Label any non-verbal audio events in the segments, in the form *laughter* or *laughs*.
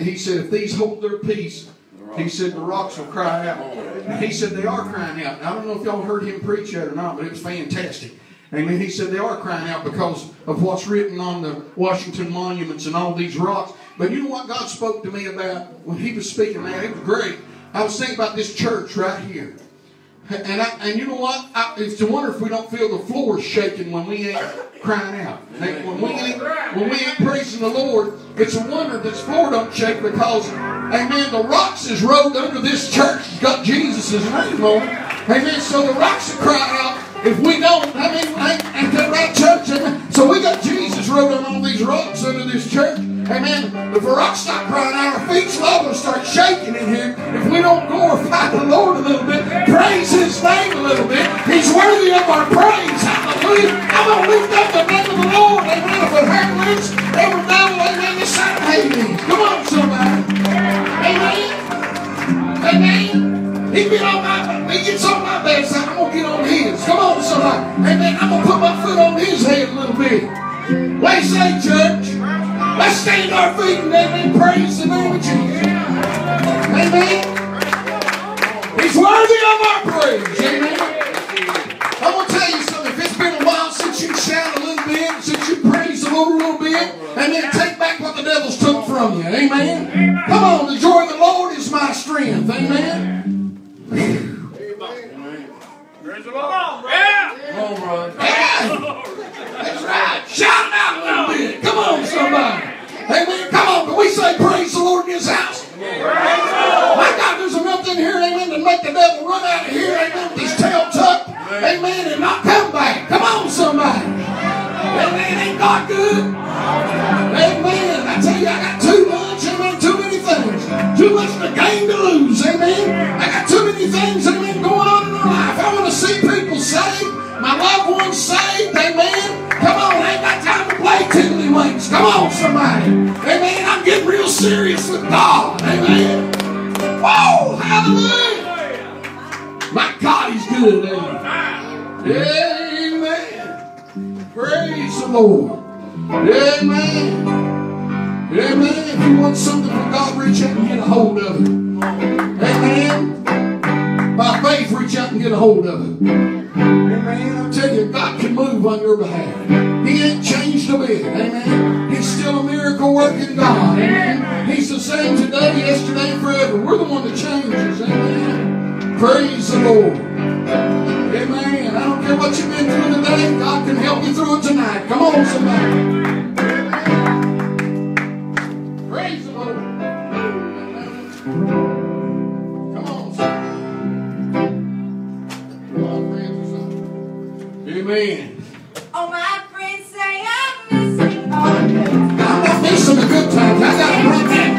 and he said, if these hold their peace, he said the rocks will cry out. He said they are crying out. I don't know if y'all heard him preach that or not, but it was fantastic. Amen. He said they are crying out because of what's written on the Washington monuments and all these rocks. But you know what God spoke to me about when He was speaking, man? It was great. I was thinking about this church right here. And, I, and you know what? I, it's a wonder if we don't feel the floor shaking when we ain't crying out. When we ain't, when we ain't the Lord, it's a wonder this floor don't shake because, amen, the rocks is rolled under this church. It's got Jesus' name on it. Amen. So the rocks are crying out. If we don't, I mean, ain't, ain't that right, church? Amen. So we got Jesus wrote on all these rocks under this church. Amen. If the rocks stop crying out, our feet's to start shaking in here. If we don't glorify the Lord a little bit, praise His name a little bit, He's worthy of our praise. Hallelujah. I'm going to lift up the name of the Lord. Amen. If it hurt loose, every devil, amen, this side of. Come on, somebody. Amen. Amen. He get on my, he gets on my side. I'm gonna get on his. Come on, somebody. Amen. I'm gonna put my foot on his head a little bit. What do you say, church? Let's stand our feet and amen. Praise the name of Jesus. Amen. He's worthy of our praise. Amen. I'm gonna tell you something. If it's been a while since you shout a little bit, since you praise the Lord a little bit, amen. Take back what the devil's took from you. Amen. Come on, the joy of the Lord is my strength. Amen. Praise the Lord. Yeah. Yeah. That's right. Shout out a little bit. Come on, somebody. Amen. Come on. Can we say praise the Lord in this house? My God, there's enough in here, amen, to make the devil run out of here, amen, with his tail tucked, amen, and not come back. Come on, somebody. Amen. Ain't God good? Amen. I tell you, I got too much, amen, too many things. Too much to gain to lose, amen. I got too many things, amen, going on in our life. I want to see people saved, my loved ones saved, Come on, somebody. Amen. I'm getting real serious with God. Amen. Whoa, hallelujah. My God, He's good, amen. Amen. Praise the Lord. Amen. Amen. If you want something from God, reach out and get a hold of it. Amen. By faith, reach out and get a hold of it. Amen. I tell you, God can move on your behalf. He ain't changed a bit. Amen. He's still a miracle working God. Amen. He's the same today, yesterday, forever. We're the one that changes. Amen. Praise the Lord. Amen. I don't care what you've been through today. God can help you through it tonight. Come on, somebody. Amen. Oh, my friends say I'm missing all. I'm not missing the good times. I got them right now.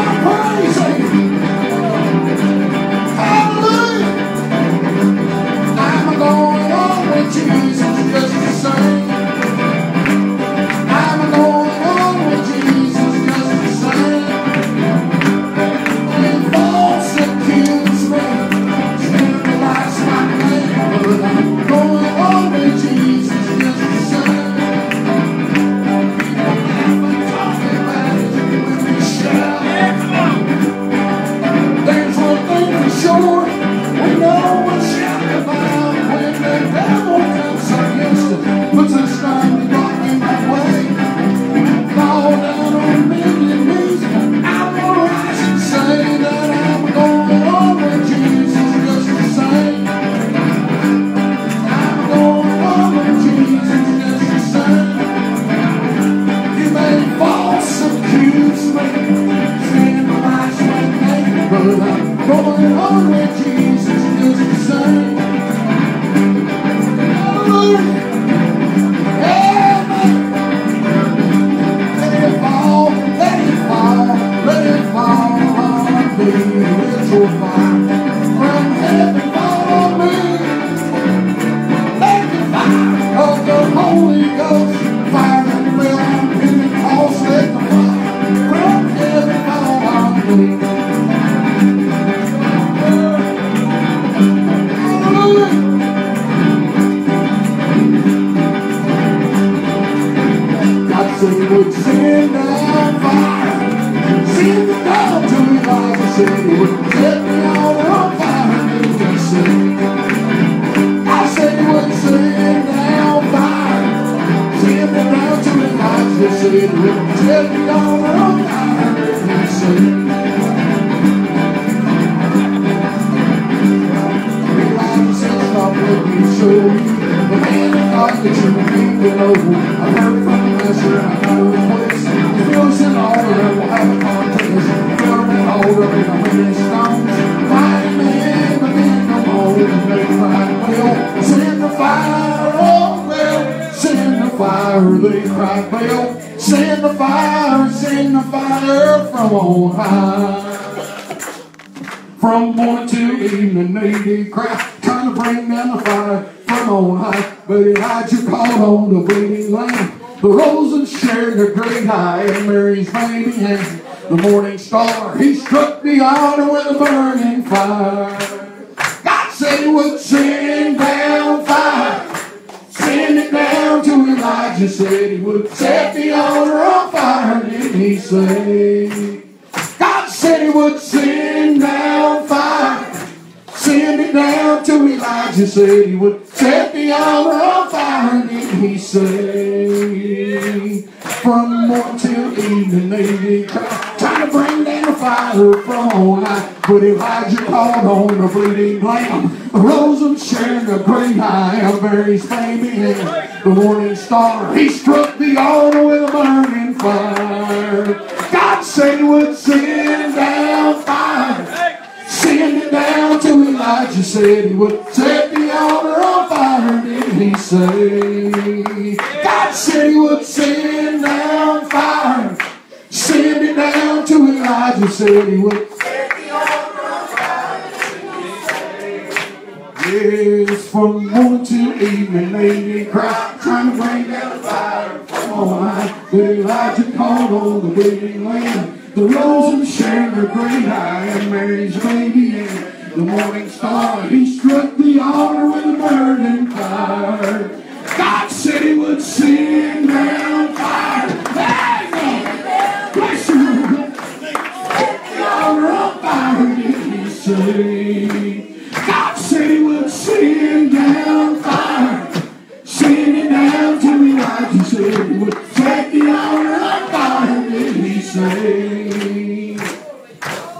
Take Mary's baby the morning star. He struck the altar with a burning fire. God said he would send down fire. Send it down to Elijah, said he would set the altar on fire, did he say? God said he would send down fire. Send it down to Elijah, said he would. Yes, from morning till evening, did cry, trying to bring down the fire from on high. But Elijah called on the waiting lamb. The rose and shared the great high, and Mary's baby and the morning star. He struck the altar with a burning fire. God said he would send down fire. Hey, bless you. The altar on fire, did he say? God said he would send down fire. Send it down to Elijah, said he would set the altar on fire, did he say?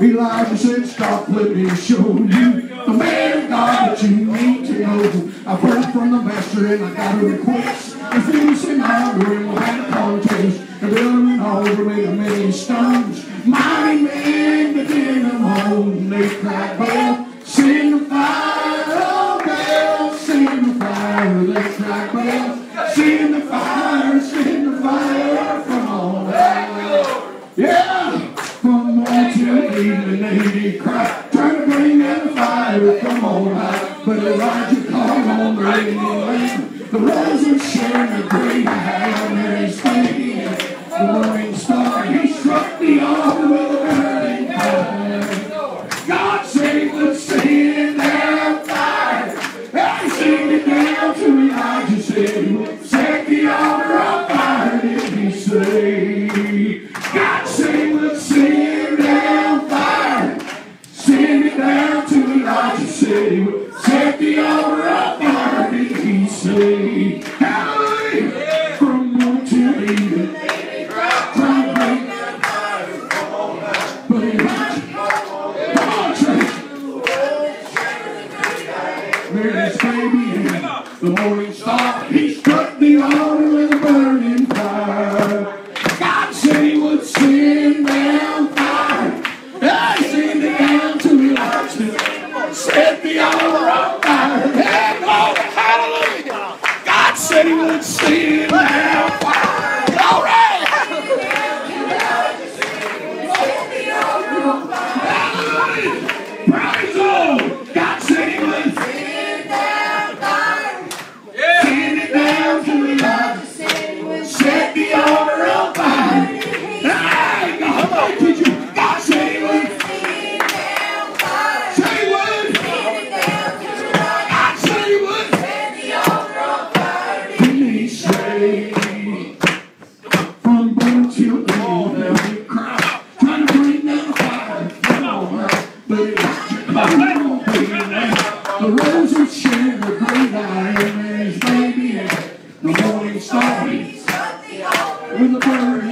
Elijah said, stop, let me show you the man God that you need to know. I've heard from the master and I got a request. If you louder and we'll have a contest, and building an altar made of many stones. Mighty men begin to moan, they cried, sing the fire, oh Baal, sing the fire, they cried, well, sing the fire, sing the fire from on high. Yeah, from morning till evening did cry, trying to bring the fire from on high. But Elijah called on the lamb. The rose was sharing a great high on Mary's baby. The morning star, he struck the altar with a burning fire. Altar on fire. Did he say? God said he would the and the morning star with a burning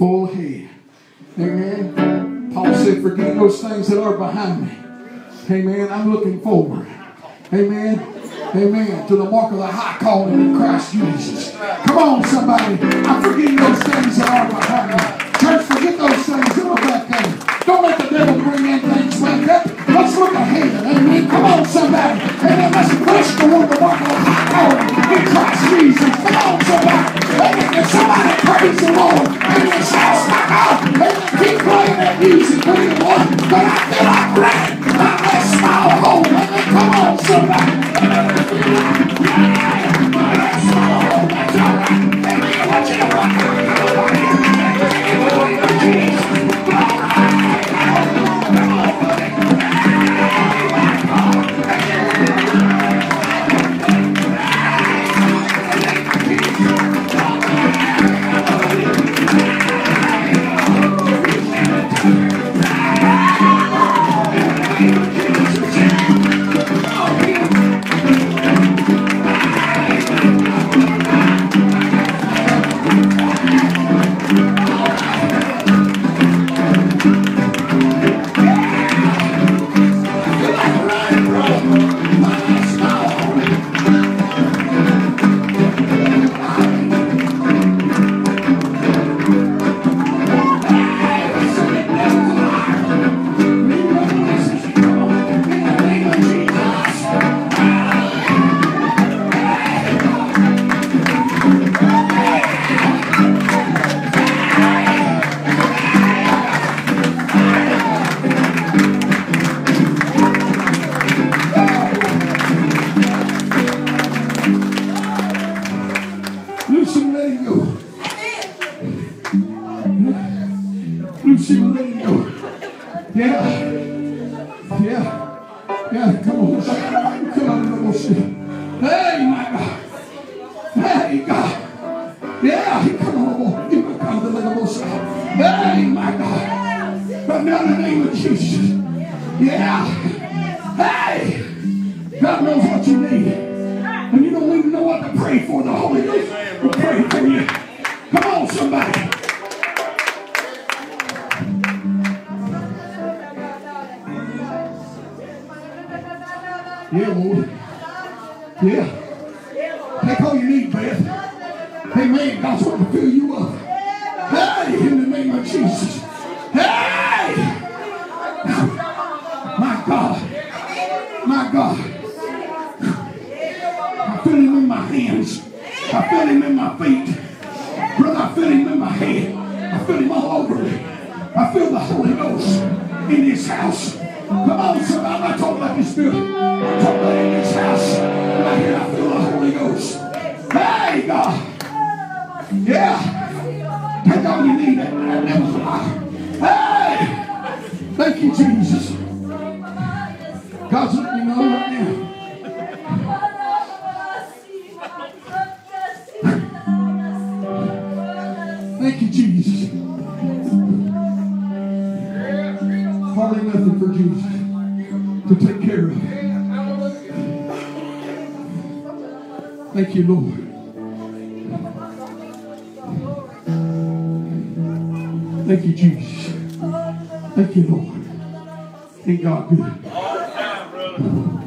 full head. Amen. Paul said, forget those things that are behind me. Amen. I'm looking forward. Amen. Amen. To the mark of the high calling in Christ Jesus. Come on, somebody. I'm forgetting those things that are behind me. Church, forget those things. Don't let the devil bring in things like that. Let's look ahead. Amen. Come on, somebody. Amen. Let's bless the one to walk on power in Christ Jesus. Come on, somebody. Amen. Can somebody praise the Lord? Amen. Shout my God. Amen. Keep playing that music, praise the But I feel like rain. My last smile home. Amen. Come on, somebody. Amen. My last smile home. Amen. I want you to rock. Thank you, Jesus. Hardly nothing for Jesus to take care of. Thank you, Lord. Thank you, Jesus. Thank you, Lord. Ain't God good?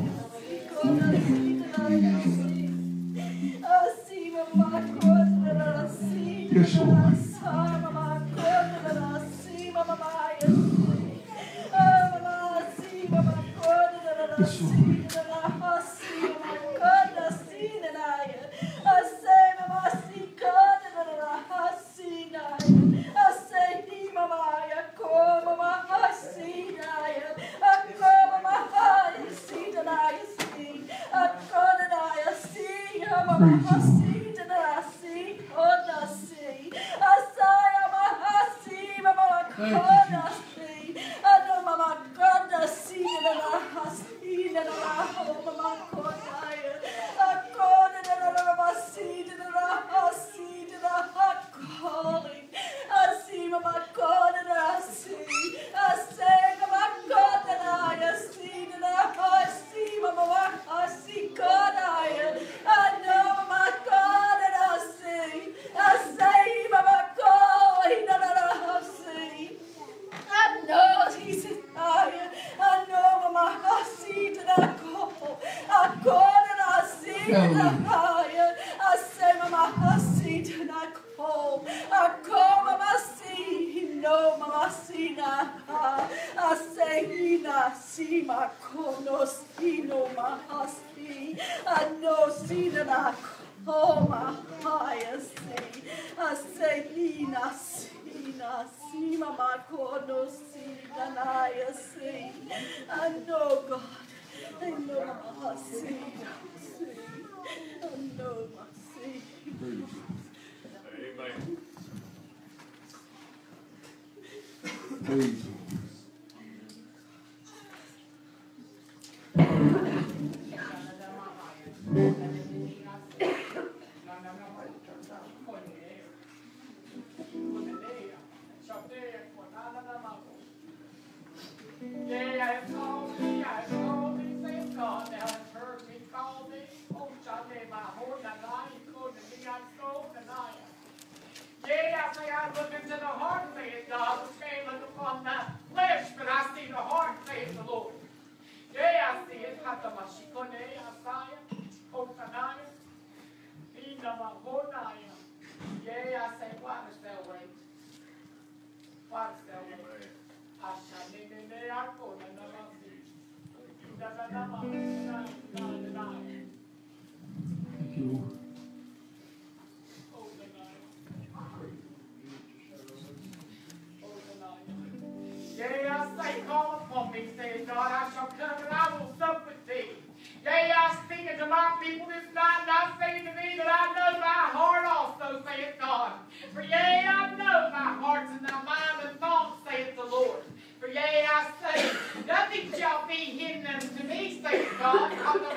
Come and I will suffocate. Yea, I speak unto my people this night, and I say to thee that I know thy heart also, saith God. For yea, I know thy hearts and thy mind and thoughts, saith the Lord. For yea, I say, nothing shall be hidden unto me, saith God. I'm not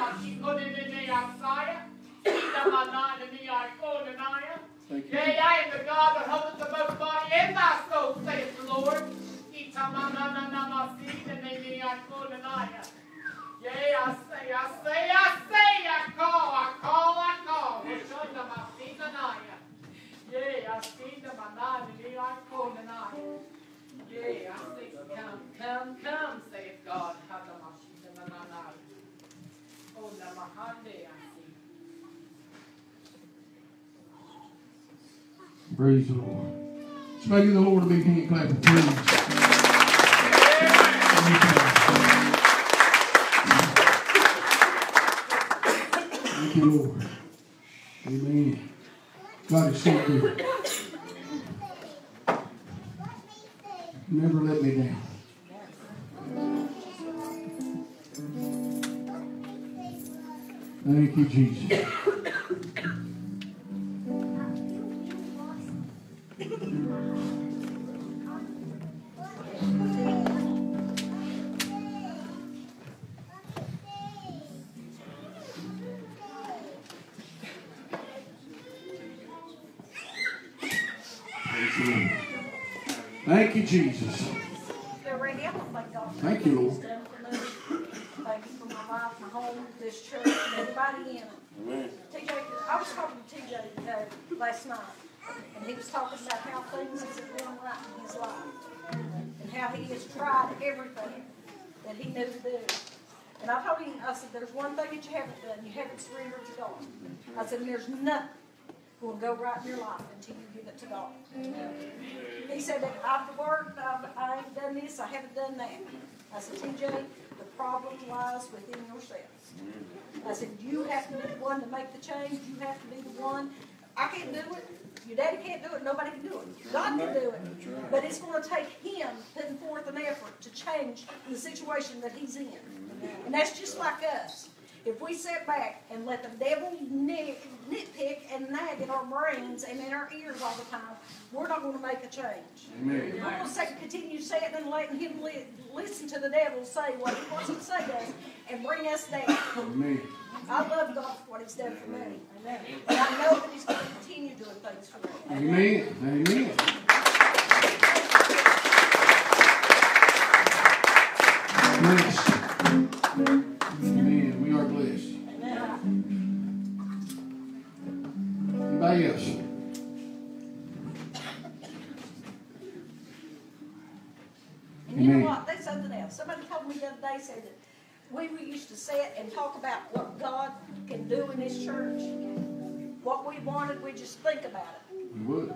Yea, I am the God that hoveth above body and thy soul, saith the Lord. Yea, I say, I say, I say, I call, I call, I call. Rejoice my feet tonight. Yea, I see the manana, I call tonight. Yea, I say, come, come, come, saith God. Hadamashita manana. Oh, the mahande, I see. Praise the Lord. Let's make the Lord a big hand clap of praise. Thank you, Lord. Amen. God is so good. Never let me down. Thank you, Jesus. Last night, and he was talking about how things isn't right in his life, and how he has tried everything that he knew to do. And I told him, I said, there's one thing that you haven't done. You haven't surrendered to God. I said, there's nothing will go right in your life until you give it to God. He said I've worked, I've, I ain't done this, I haven't done that. I said, TJ, the problem lies within yourself. I said, you have to be the one to make the change, you have to be the one. I can't do it, your daddy can't do it, nobody can do it. God can do it. But it's gonna take him putting forth an effort to change the situation that he's in. And that's just like us. If we sit back and let the devil nit, nitpick and nag at our brains and in our ears all the time, we're not going to make a change. Amen. We're going to say, continue sitting and letting him li- listen to the devil say what he wants to say to us and bring us down. Amen. I love God for what He's done for me. Amen. And I know that He's going to continue doing things for me. Amen. Amen. Amen. Told me the other day, said that we used to sit and talk about what God can do in this church. What we wanted, we just think about it. We would.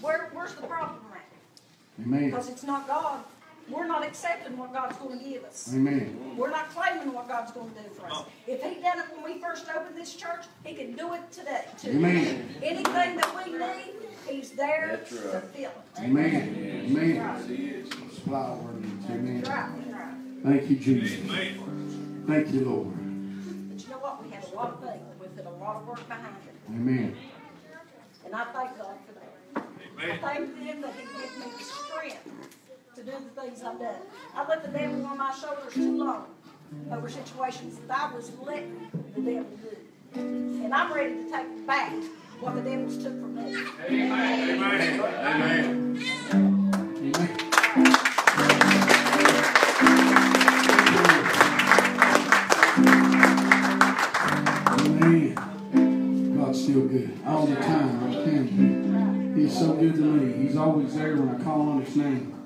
Where, where's the problem at? Amen. Because it's not God. We're not accepting what God's going to give us. Amen. We're not claiming what God's going to do for us. If He done it when we first opened this church, He can do it today too. Amen. Anything that we need, He's there to fill it. Amen. Amen. Supply our needs. Amen. Right, right. Thank you, Jesus. Thank you, Lord. But you know what? We had a lot of faith with it, a lot of work behind it. Amen. And I thank God for that. I thank Him that He gives me the strength to do the things I've done. I let the devil on my shoulders too long over situations that I was letting the devil do. And I'm ready to take back what the devil's took from me. Amen. Amen. Amen. Still good. All the time. I can be. He's so good to me. He's always there when I call on his name.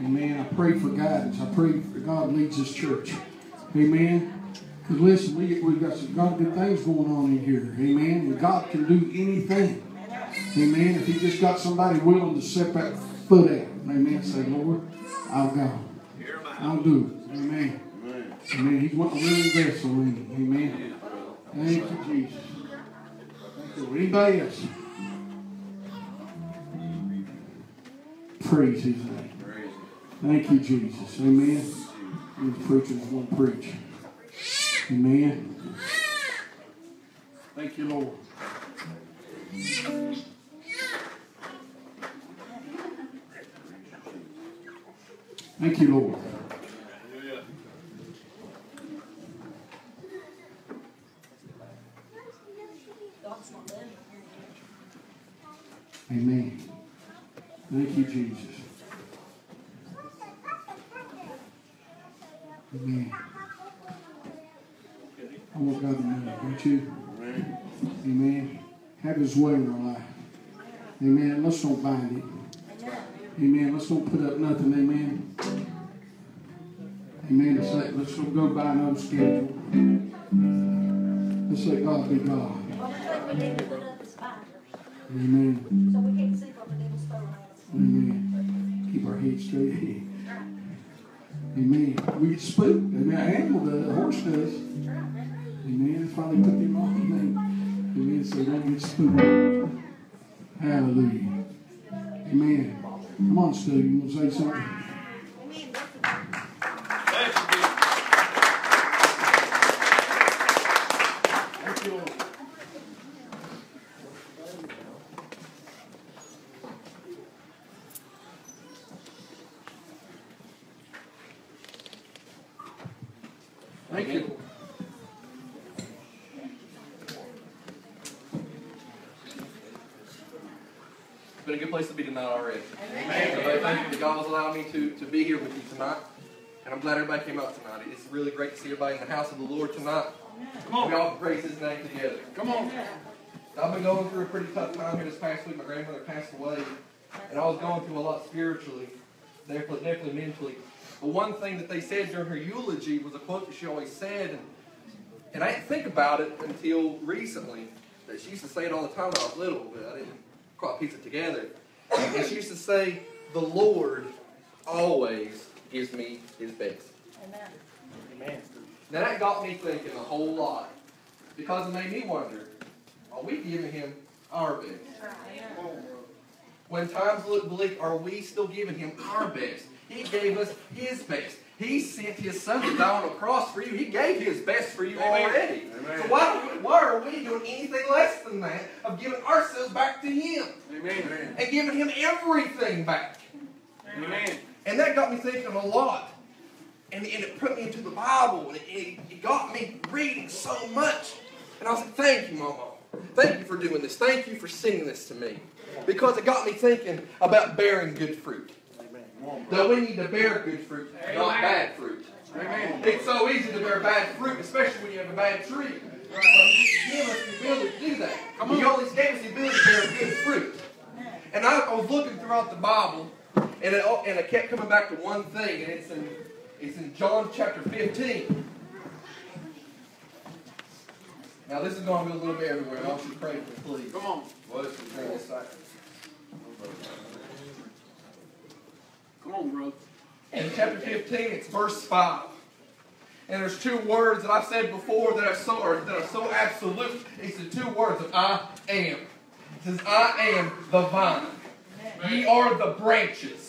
Amen. I pray for guidance. I pray that God leads his church. Amen. Because listen, we, we've got some God good things going on in here. Amen. And God can do anything. Amen. If he just got somebody willing to set that foot out. Amen. Say, Lord, I'll go. I'll do it. Amen. Amen. He's wanting a willing vessel in. Amen. Thank you, Jesus. Anybody else? Praise his name. Thank you, Jesus. Amen. These preachers won't preach. Amen. Thank you, Lord. Thank you, Lord. Hallelujah. God's not done it. Amen. Thank you, Jesus. Amen. I want God to know don't you? Amen. Have His way in our life. Amen. Let's don't bind it. Amen. Let's don't put up nothing. Amen. Amen. Let's, let, let's don't go by no schedule. Let's let God be God. Amen. so we can't see what the devil's throwing at us. Amen. Keep our heads straight. Amen. We get spooked. Amen. Animal does. The horse does. Amen. That's why they put them on. Amen. Amen. So they don't get spooked. Hallelujah. Amen. Come on, Stu. You want to say something? Thank you, Jesus. Thank you, Lord. Thank you. It's been a good place to be tonight already. Amen. Everybody, thank you that God has allowed me to, to be here with you tonight. And I'm glad everybody came out tonight. It's really great to see everybody in the house of the Lord tonight. Come on. We all praise His name together. Come on. I've been going through a pretty tough time here this past week. My grandmother passed away, and I was going through a lot spiritually, definitely, definitely mentally. But one thing that they said during her eulogy was a quote that she always said, and, and I didn't think about it until recently. That she used to say it all the time when I was little, but I didn't quite piece it together. And she used to say, "The Lord always gives me His best." Amen. Amen. Now that got me thinking a whole lot because it made me wonder: Are we giving Him our best? When times look bleak, are we still giving Him our best? He gave us His best. He sent His Son to die on a cross for you. He gave His best for you Amen. already. Amen. So why, we, why are we doing anything less than that of giving ourselves back to Him Amen. and giving Him everything back? Amen. And that got me thinking a lot. And, and it put me into the Bible. And it, it, it got me reading so much. And I was like, thank you, Mama. Thank you for doing this. Thank you for sending this to me. Because it got me thinking about bearing good fruit. That we need to bear good fruit, not bad fruit. Amen. It's so easy to bear bad fruit, especially when you have a bad tree. But He gave us the ability to do that. He always gave us the ability to bear good fruit. And I, I was looking throughout the Bible, and it, and it kept coming back to one thing, and it's in, it's in John chapter 15. Now, this is going to be a little bit everywhere. I want you to pray for me, please. Come on. This is side. Come on, brother. In chapter 15, it's verse 5. And there's two words that I've said before that are so are, that are so absolute. It's the two words of I am. It says, I am the vine. Ye are the branches.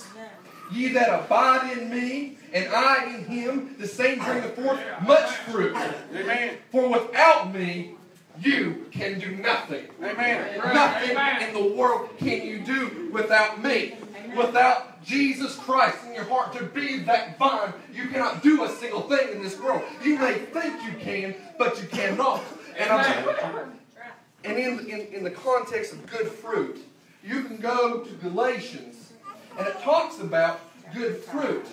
Ye that abide in me, and I in him, the same bringeth forth much fruit. Amen. For without me, you can do nothing. Amen. Nothing Amen. in the world can you do without me. Without Jesus Christ in your heart to be that vine, you cannot do a single thing in this world. You may think you can, but you cannot. And, I'm, and in, in, in the context of good fruit, you can go to Galatians, and it talks about good fruit.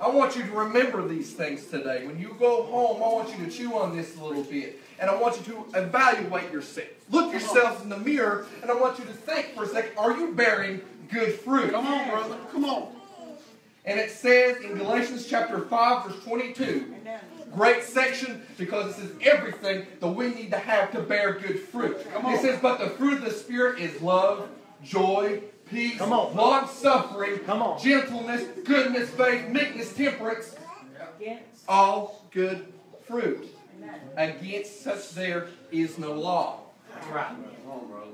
I want you to remember these things today. When you go home, I want you to chew on this a little bit. And I want you to evaluate yourself. Look yourselves in the mirror, and I want you to think for a second are you bearing good fruit? Come on, brother. Come on. And it says in Galatians chapter 5, verse 22, great section because it says everything that we need to have to bear good fruit. It says, but the fruit of the Spirit is love, joy, peace, Come on. long suffering, Come on. gentleness, goodness, faith, meekness, temperance, all good fruit. Against such there is no law. Right. Come on, brother.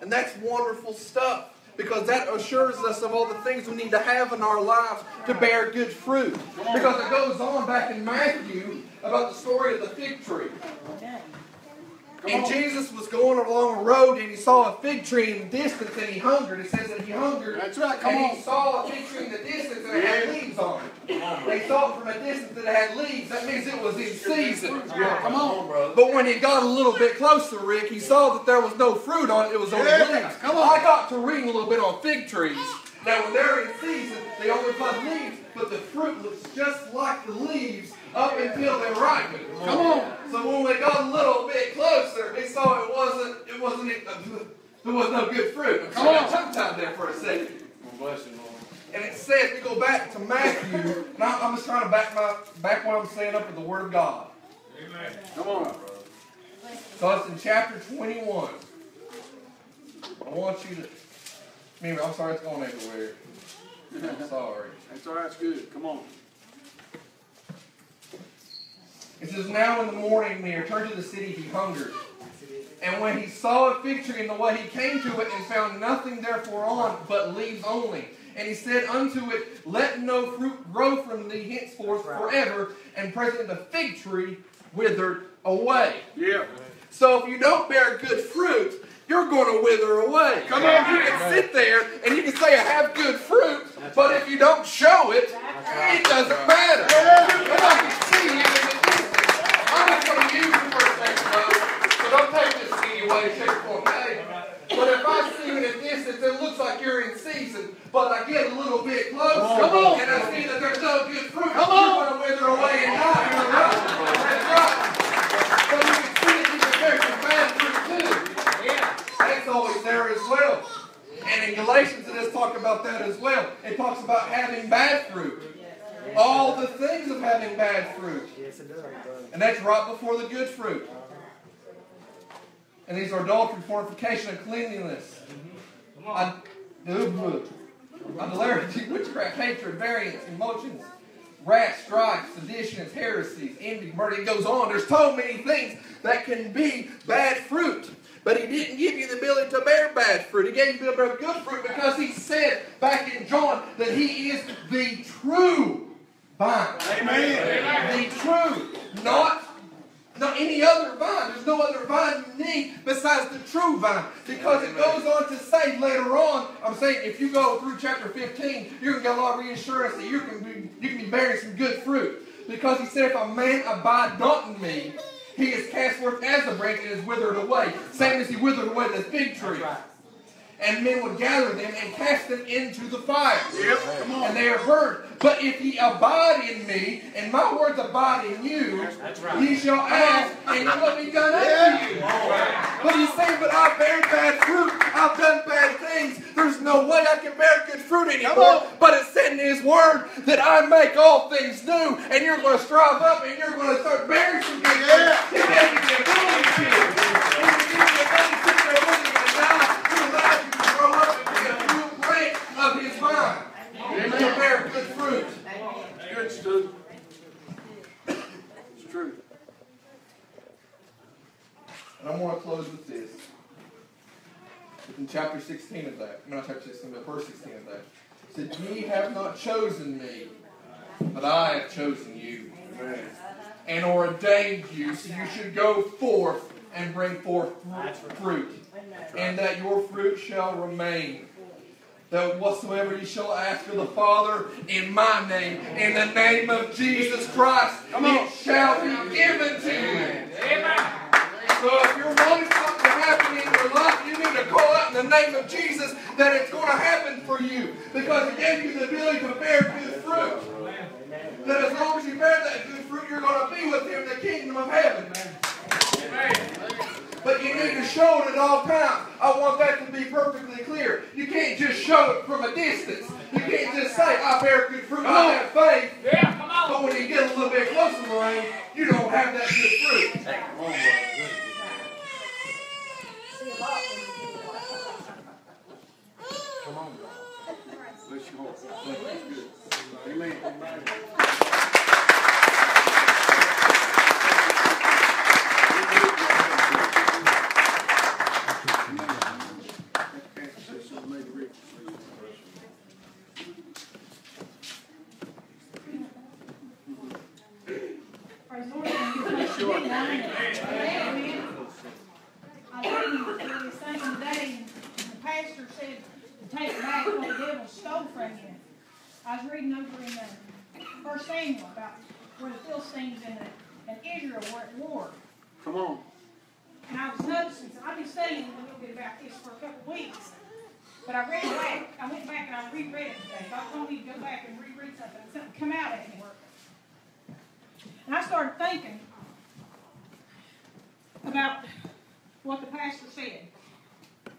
And that's wonderful stuff because that assures us of all the things we need to have in our lives to bear good fruit. Because it goes on back in Matthew about the story of the fig tree. And Jesus was going along a road and he saw a fig tree in the distance and he hungered. It says that he hungered. That's right, come and on. he saw a fig tree in the distance and it had leaves on it. And he saw it from a distance that it had leaves. That means it was in season. Yeah, come on, brother. But when he got a little bit closer, Rick, he saw that there was no fruit on it. It was only Yeah, leaves. come on. I got to read a little bit on fig trees. Now, when they're in season, they only bud leaves, but the fruit looks just like the leaves up until they ripened. Come on. So when we got a little bit closer, we saw it wasn't it wasn't there was no good fruit. Come I on. got tongue tied there for a second. Bless you, Lord. And it says we go back to Matthew, and I'm, I'm just trying to back my back what I'm saying up with the Word of God. Amen. Come on. So it's in chapter 21. I want you to. Mimi, I'm sorry it's going everywhere. *laughs* I'm sorry. That's all right. It's good. Come on. It says, Now in the morning when he returned to the city, he hungered. And when he saw a fig tree in the way, he came to it and found nothing therefore on but leaves only. And he said unto it, Let no fruit grow from thee henceforth forever. And presently the fig tree withered away. Yeah. So if you don't bear good fruit, you're going to wither away. Come on, you can sit there and you can say I have good fruit, but if you don't show it, it doesn't matter. But I can see you in the distance. I'm just going to use you for a second, brother. So don't take this any way, shape, or form. Hey, But if I see you in the distance, it looks like you're in season. But I get a little bit closer, Come on. and I see that there's no good fruit. Come You're on. going to wither away and die. You're right. That's right. But you can see that you can bear some bad fruit too. Yeah. That's always there as well. And in Galatians, it does talk about that as well. It talks about having bad fruit. All the things of having bad fruit. And that's right before the good fruit. And these are adultery, fornication, and cleanliness. Mm-hmm. Ad- Idolatry, *laughs* witchcraft, hatred, variance, emotions, wrath, strife, seditions, heresies, envy, murder. It goes on. There's so many things that can be bad fruit. But he didn't give you the ability to bear bad fruit. He gave you the ability to bear good fruit because he said back in John that he is the true vine. Amen. The true, not not any other vine. There's no other vine you need besides the true vine. Because it goes on to say later on, I'm saying if you go through chapter 15, you're going to get a lot of reassurance that you can be, you can be bearing some good fruit. Because he said, if a man abide not in me, he is cast forth as a branch and is withered away. Same as he withered away the fig tree. And men would gather them and cast them into the fire. Yep. Come on. And they are burned. But if ye abide in me, and my words abide in you, ye shall ask, and it will be done unto you. But he's saying, but I bear bad fruit. I've done bad things. There's no way I can bear good fruit anymore. But it's said in his word that I make all things new, and you're going to strive up, and you're going to start bearing some good fruit. He gave the ability to. He the ability to sit there with you and die. He allowed you to grow up and be a true branch of his vine. And to bear good fruit. Good, Stu. It's true. And I'm going to close with this. In chapter 16 of that, I'm not chapter 16, but verse 16 of that. It said, Ye have not chosen me, but I have chosen you. And ordained you, so you should go forth and bring forth fruit. And that your fruit shall remain. That whatsoever you shall ask of the Father in my name, in the name of Jesus Christ, it shall be given to you. Amen. So if you're wanting something to happen in your life, you need to call out in the name of Jesus that it's going to happen for you. Because He gave you the ability to bear good fruit. That as long as you bear that good fruit, you're going to be with Him in the kingdom of heaven. But you need to show it at all times. I want that to be perfectly clear. You can't just show it from a distance. You can't just say, I bear good fruit, I have faith. Yeah, come on. But when you get a little bit closer, Lorraine, you don't have that good fruit. Come on, brother. See a lot you do. Come on. Bless your heart. That's good. Amen. Praise the Lord. Thank you for doing that. Amen. I think we were saying today, the pastor said to take back what the devil stole from you. I was reading over in the First Samuel about where the Philistines and, the, and Israel were at war. Come on. And I was noticing, I've been studying a little bit about this for a couple of weeks. But I read it back, I went back and I reread it today. God told me to go back and reread something, and something come out at me. And I started thinking about what the pastor said.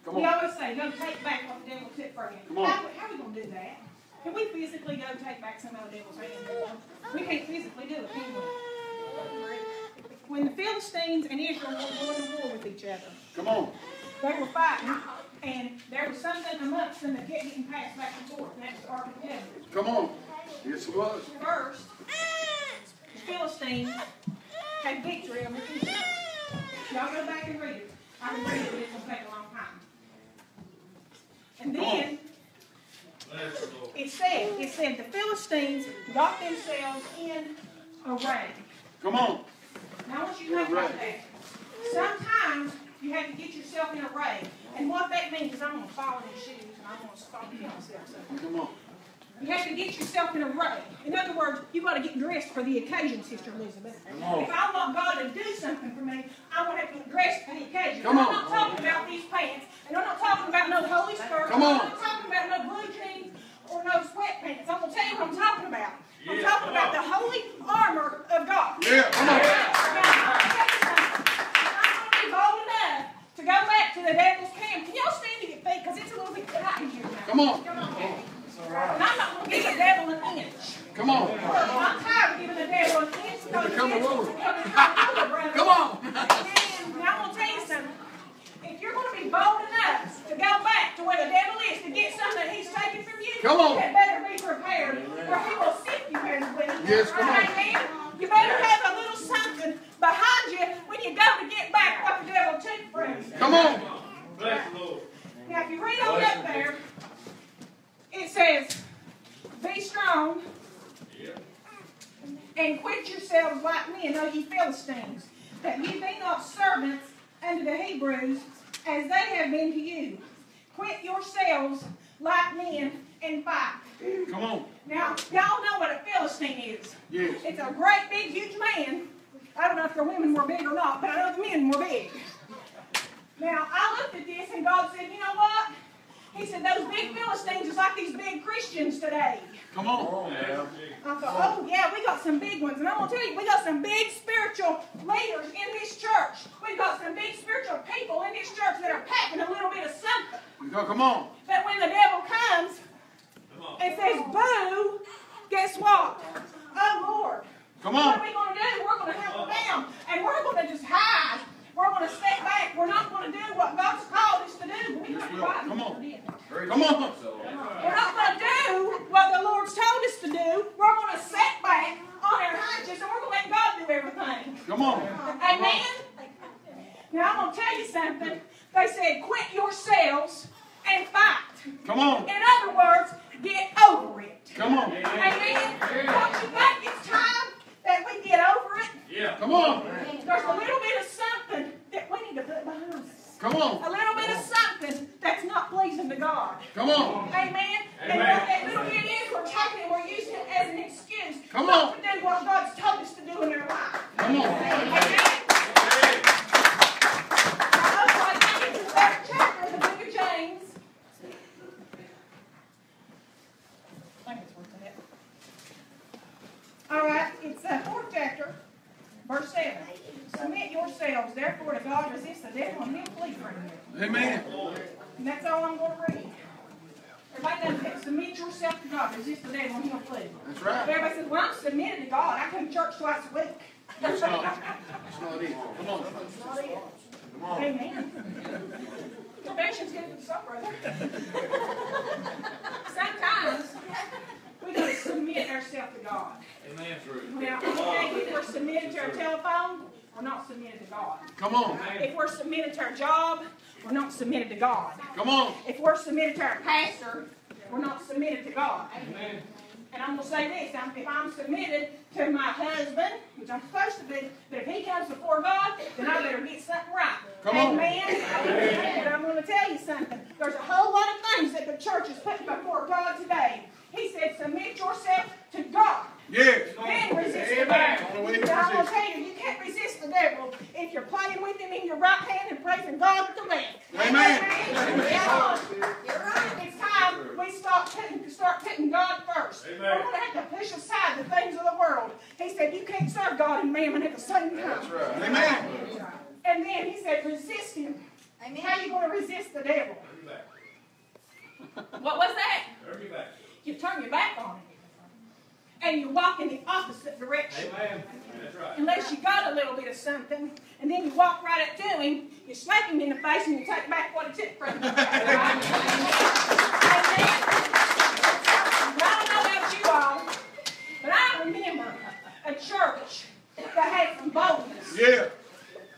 Come We on. always say, go take back what the devil took from you. Come on. How, how are we going to do that? Can we physically go take back some of the devil's hand? We can't physically do it, can we? When the Philistines and Israel were going to war with each other, Come on. they were fighting, and there was something amongst them that kept getting passed back and forth, and that was the Ark of the Covenant. Come on. Yes, it was. First, the Philistines had victory over Israel. Y'all go back and read it. I can read it, but it's going to take a long time. And then, it said, it said the Philistines got themselves in array. Come on. Now I want you to think about that. Sometimes you have to get yourself in array. And what that means is I'm going to fall in these shoes and I'm going to stop killing myself. So Come on. you have to get yourself in array. In other words, you've got to get dressed for the occasion, Sister Elizabeth. If I want God to do something for me, I'm going to have to get dressed for the occasion. Come I'm on. not talking about these pants, and I'm not talking about no holy skirt. Come on. I'm not talking about no blue jeans or no sweatpants. I'm going to tell you what I'm talking about. I'm talking about the holy armor of God. Yeah, come on. I'm going to be bold enough to go back to the devil's camp. Can y'all stand to your feet? Because it's a little bit tight in here now. Come on. Come on. And I'm not going to give the devil an inch. Come on. I'm tired of giving the devil an inch. because Here come the it's Lord. a brother. Come on. And now I'm going to tell you something. If you're going to be bold enough to go back to where the devil is to get something that he's taken from you, Come on. you had better be prepared or he will sift you as wheat. Yes, come on. Come on. Amen? But I'm going to tell you something. There's a whole lot of things that the church is putting before God today. He said, submit yourself to God. Yes. Then resist the Amen. devil. To Now, I'm going to tell you, you can't resist the devil if you're playing with him in your right hand and praising God with the left. Amen. Amen. You're right. It's time we stop putting, start putting God first. We're going to have to push aside the things of the world. He said, You can't serve God and mammon at the same time. That's right. Amen. And then he said, Resist him. How you going to resist the devil? What was that? You turn your back on him. And you walk in the opposite direction. Unless you got a little bit of something, and then you walk right up to him, you slap him in the face, and you take back what he took from you. *laughs* and then, I don't know about you all, but I remember a church that had some boldness. Yeah.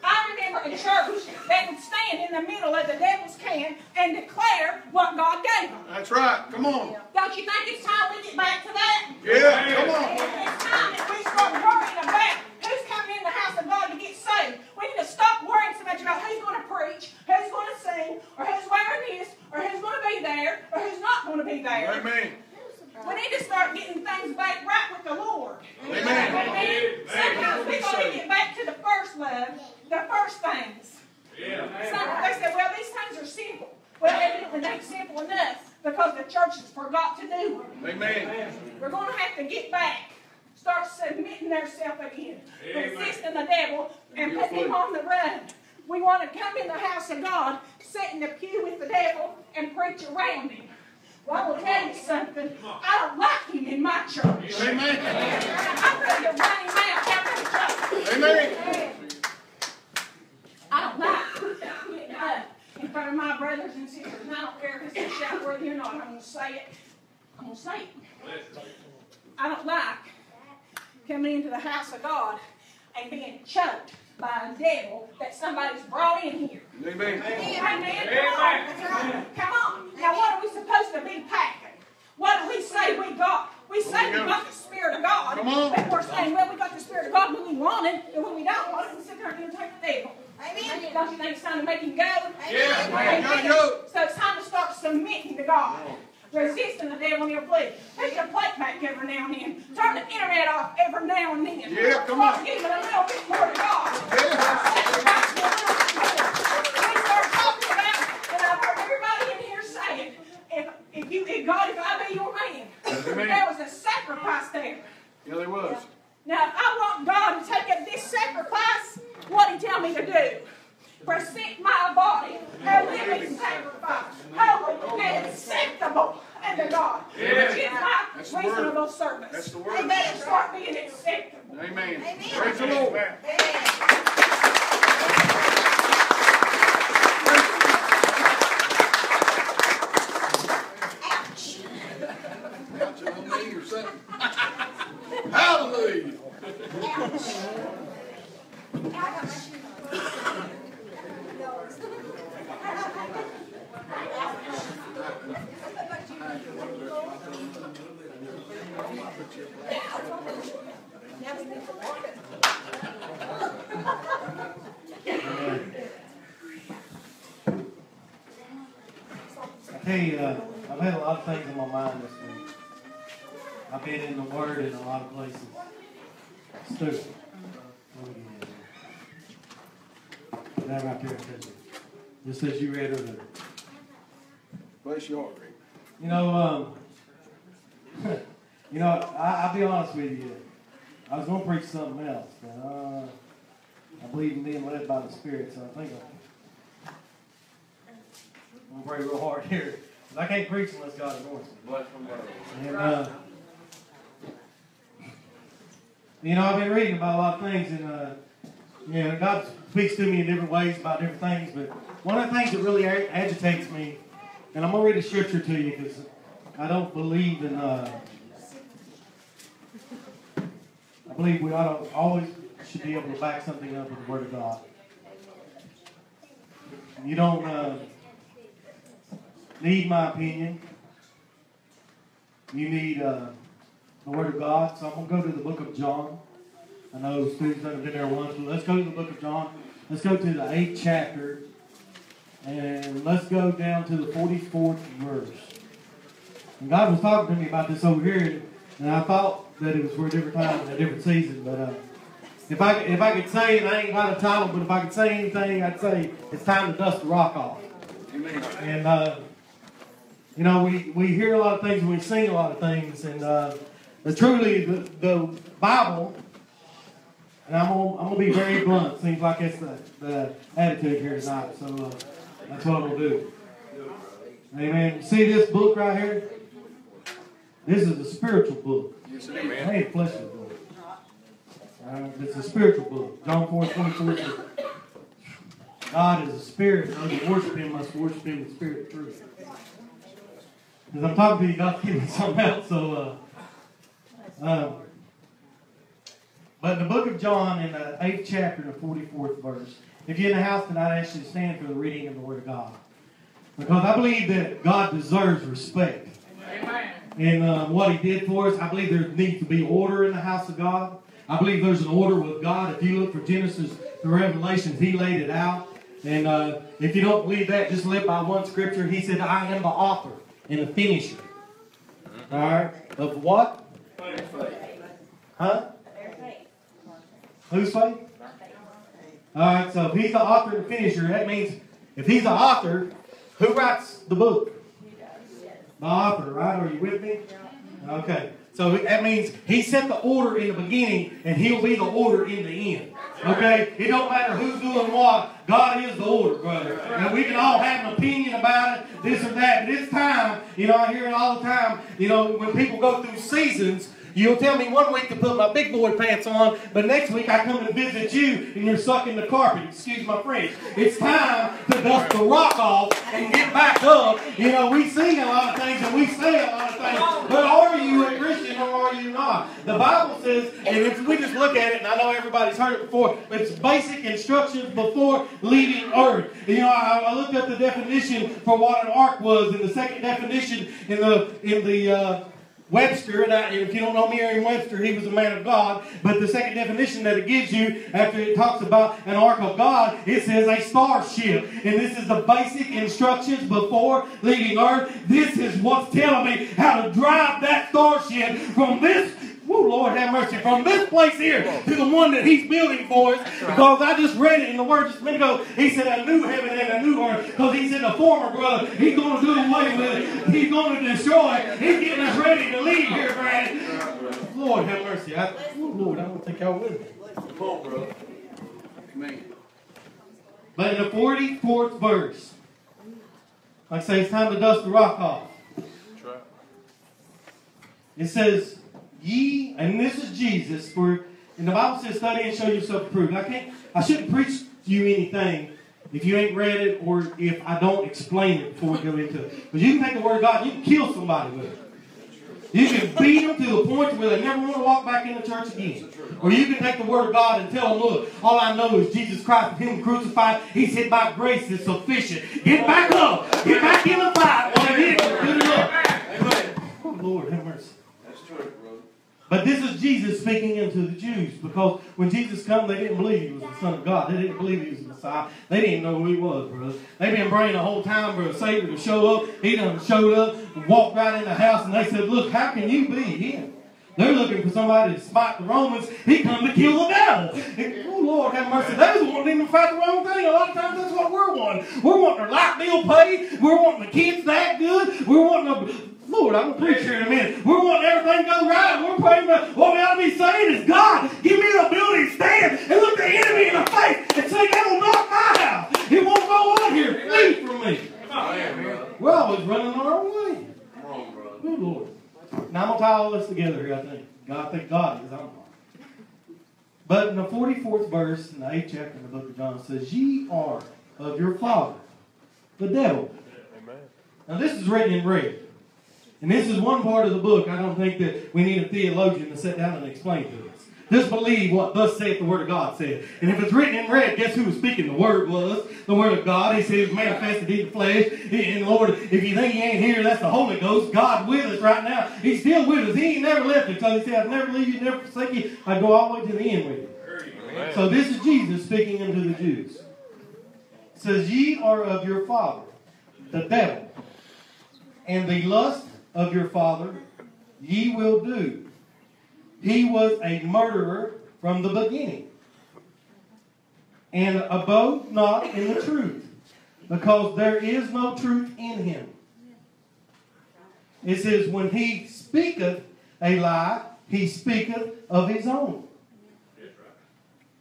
I remember a church that would stand in the middle of the devil's camp and declare what God gave them. That's right. Come on. Don't you think it's time we get back to that? Yeah. Come on. It's time that we start worrying about who's coming in the house of God to get saved. We need to stop worrying so much about who's going to preach, who's going to sing, or who's wearing this, or who's going to be there, or who's not going to be there. Amen. We need to start getting things back right with the Lord. Amen. Amen. Sometimes we got to get back to the first love, the first things. Some, they say, well, these things are simple. Well, evidently they ain't simple enough because the churches forgot to do them. Amen. We're going to have to get back. Start submitting ourselves again. Resisting the devil and putting him on the run. We want to come in the house of God, sit in the pew with the devil, and preach around him. Well, I will tell you something. I don't like him in my church. Amen. I'm ready to run him out after. Amen. I don't like getting up in front of my brothers and sisters. And I don't care if it's a shout word or not. I'm going to say it. I'm going to say it. I don't like coming into the house of God and being choked by a devil that somebody's brought in here. Amen. Amen. Come on. Come on. Now, what are we supposed to be packing? What do we say we got? We say we got the Spirit of God. Come on. But we're saying, well, we got the Spirit of God when we want it, and when we don't want it, we sit there and take the devil. Amen. Don't you think it's time to make him go? Yeah. Amen. Gotta. So it's time to start submitting to God. Resisting the devil and he'll flee. Take your plate back every now and then. Turn the internet off every now and then. Yeah, come on. Start giving a little bit more to God. Yeah. We start talking about, and I've heard everybody in here say it. If, if you, if God, if I be your man, Amen. there was a sacrifice there. Yeah, there was. Now, if I want God to take up this sacrifice, what He tell me to do? Present my body a living sacrifice, holy and acceptable unto God, which is my That's the word. reasonable service. That's the word. And let it start being acceptable. Amen. Praise the Lord. Got you on me or something. Hallelujah. I tell you, uh, I've had a lot of things on my mind this week. I've been in the Word in a lot of places. Stu, let me. That right there. Just as you read earlier. Bless your heart, Rick. You know, um, *laughs* you know, I, I'll be honest with you. I was going to preach something else, but uh, I believe in being led by the Spirit, so I think I'm, I'm going to pray real hard here. 'Cause I can't preach unless God anoints me. Bless the Lord. And, uh, you know, I've been reading about a lot of things, and uh, you know, God speaks to me in different ways about different things. But one of the things that really ag- agitates me, and I'm gonna read a scripture to you because I don't believe in. Uh, I believe we ought to always should be able to back something up with the Word of God. You don't uh, need my opinion. You need uh, the Word of God. So I'm going to go to the book of John. I know students have been there once, but let's go to the book of John. Let's go to the eighth chapter. And let's go down to the 44th verse. And God was talking to me about this over here, and I thought that it was for a different time and a different season. But uh, if I if I could say it, I ain't got a title, but if I could say anything, I'd say it's time to dust the rock off. Amen. And uh, you know, we, we hear a lot of things and we sing a lot of things, and uh, but truly, the, the Bible And I'm gonna, I'm gonna be very blunt. Seems like that's the, the attitude here tonight. So uh, that's what I'm gonna do. Amen. See this book right here? This is a spiritual book. Yes, it It is. ain't a fleshly book. Uh, it's a spiritual book. John 4 24 says, God is a spirit, those who worship him must worship him in spirit and truth. As I'm talking to you, God's giving something else. So, uh, um, but in the book of John, in the 8th chapter, the 44th verse, if you're in the house tonight, I ask you to stand for the reading of the Word of God. Because I believe that God deserves respect Amen. and uh, what He did for us. I believe there needs to be order in the house of God. I believe there's an order with God. If you look for Genesis to Revelation, He laid it out. And uh, if you don't believe that, just live by one scripture. He said, I am the author and the finisher. All right? Of what? Huh? Whose faith? All right, so if he's the author and finisher, that means if he's the author, who writes the book? The author, right? Are you with me? Okay. So that means he set the order in the beginning and he'll be the order in the end. Okay? It don't matter who's doing what. God is the order, brother. And we can all have an opinion about it, this or that. But it's time, you know, I hear it all the time, you know, when people go through seasons, You'll tell me one week to put my big boy pants on, but next week I come to visit you and you're sucking the carpet. Excuse my French. It's time to dust the rock off and get back up. You know, we sing a lot of things and we say a lot of things, but are you a Christian or are you not? The Bible says, and if we just look at it, and I know everybody's heard it before, but it's basic instructions before leaving earth. You know, I, I looked up the definition for what an ark was, and the second definition in the in the uh, Webster, and, I, if you don't know Merriam-Webster, he was a man of God. But the second definition that it gives you, after it talks about an ark of God, it says a starship. And this is the basic instructions before leaving Earth. This is what's telling me how to drive that starship from this Woo, Lord have mercy. From this place here to the one that He's building for us. Because I just read it in the Word just a minute ago. He said a new heaven and a new earth. Because He said the former, brother, He's going to do away with it. He's going to destroy it. He's getting us ready to leave here, Brad. Lord have mercy. I, ooh, Lord, I don't think y'all with me. Come on, brother. Amen. But in the 44th verse, like I say, it's time to dust the rock off. It says, Ye, and this is Jesus, for, and the Bible says, study and show yourself approved. I can't, I shouldn't preach to you anything if you ain't read it or if I don't explain it before we go into it. But you can take the Word of God, you can kill somebody with it. You can beat them to the point where they never want to walk back in the church again. Or you can take the Word of God and tell them, look, all I know is Jesus Christ, Him crucified. He said, by grace is sufficient. Get back up. Get back in the fight. Or get good enough. Oh, Lord, have mercy. But this is Jesus speaking into the Jews because when Jesus come, they didn't believe he was the Son of God. They didn't believe he was the Messiah. They didn't know who he was, brother. They've been praying the whole time for a Savior to show up. He done showed up, walked right in the house, and they said, Look, how can you be him? They're looking for somebody to spot the Romans. He come to kill the devil. And, oh, Lord, have mercy. They was wanting him to fight the wrong thing. A lot of times that's what we're wanting. We're wanting our light bill paid. We're wanting the kids that good. We're wanting the Lord, I'm going to preach here in a minute. We're wanting everything to go right. We're praying that what we ought to be saying is, God, give me the ability to stand and look the enemy in the face and say, that'll knock my house. It won't go on here. Flee from me. Brother. We're always running our way. Come on, brother. Good Lord. Now I'm going to tie all this together here, I think. God, thank God because I'm not. But in the 44th verse, in the 8th chapter in the book of John, it says, Ye are of your father, the devil. Now this is written in red. And this is one part of the book I don't think that we need a theologian to sit down and explain to us. Just believe what thus saith the Word of God said. And if it's written in red, guess who was speaking? The Word was. The Word of God. He said manifested in the flesh. And Lord, if you think He ain't here, that's the Holy Ghost. God with us right now. He's still with us. He ain't never left us. Because He said, I'll never leave you, never forsake you. I go all the way to the end with you. So this is Jesus speaking unto the Jews. It says, Ye are of your father, the devil, and the lust of your father ye will do. He was a murderer from the beginning, and abode not in the truth, because there is no truth in him. It says, When he speaketh a lie, he speaketh of his own.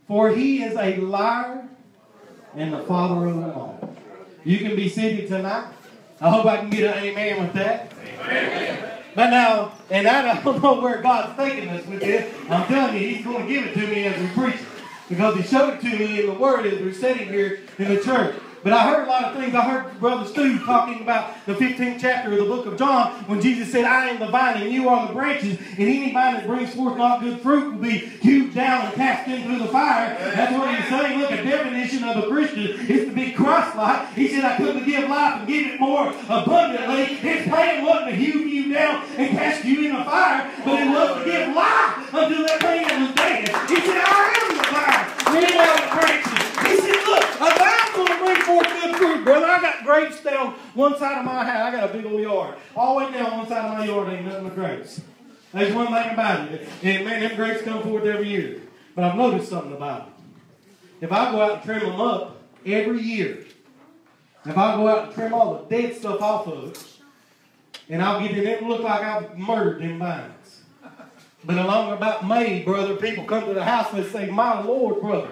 For he is a liar and the father of them all. You can be seated tonight. I hope I can get an amen with that. But now, and I don't know where God's taking us with this. I'm telling you, He's going to give it to me as we preach it. Because He showed it to me in the Word as we're sitting here in the church. But I heard a lot of things. I heard Brother Stu talking about the 15th chapter of the book of John when Jesus said, I am the vine and you are the branches, and any vine that brings forth not good fruit will be hewed down and cast into the fire. That's what he's saying. Look, a definition of a Christian is to be Christ-like. He said, I come to give life and give it more abundantly. His plan wasn't to hew you down and cast you in the fire, but it was to give life unto that thing that was dead. He said, I am the vine. We are the branches. He said, look, a vine's going to bring forth good fruit, brother. I got grapes down one side of my house. I got a big old yard. All the way down one side of my yard ain't nothing but grapes. There's one thing about it. And man, them grapes come forth every year. But I've noticed something about it. If I go out and trim them up every year, if I go out and trim all the dead stuff off of it, and I'll get it, it look like I've murdered them vines. But along about May, brother, people come to the house and say, My Lord, brother,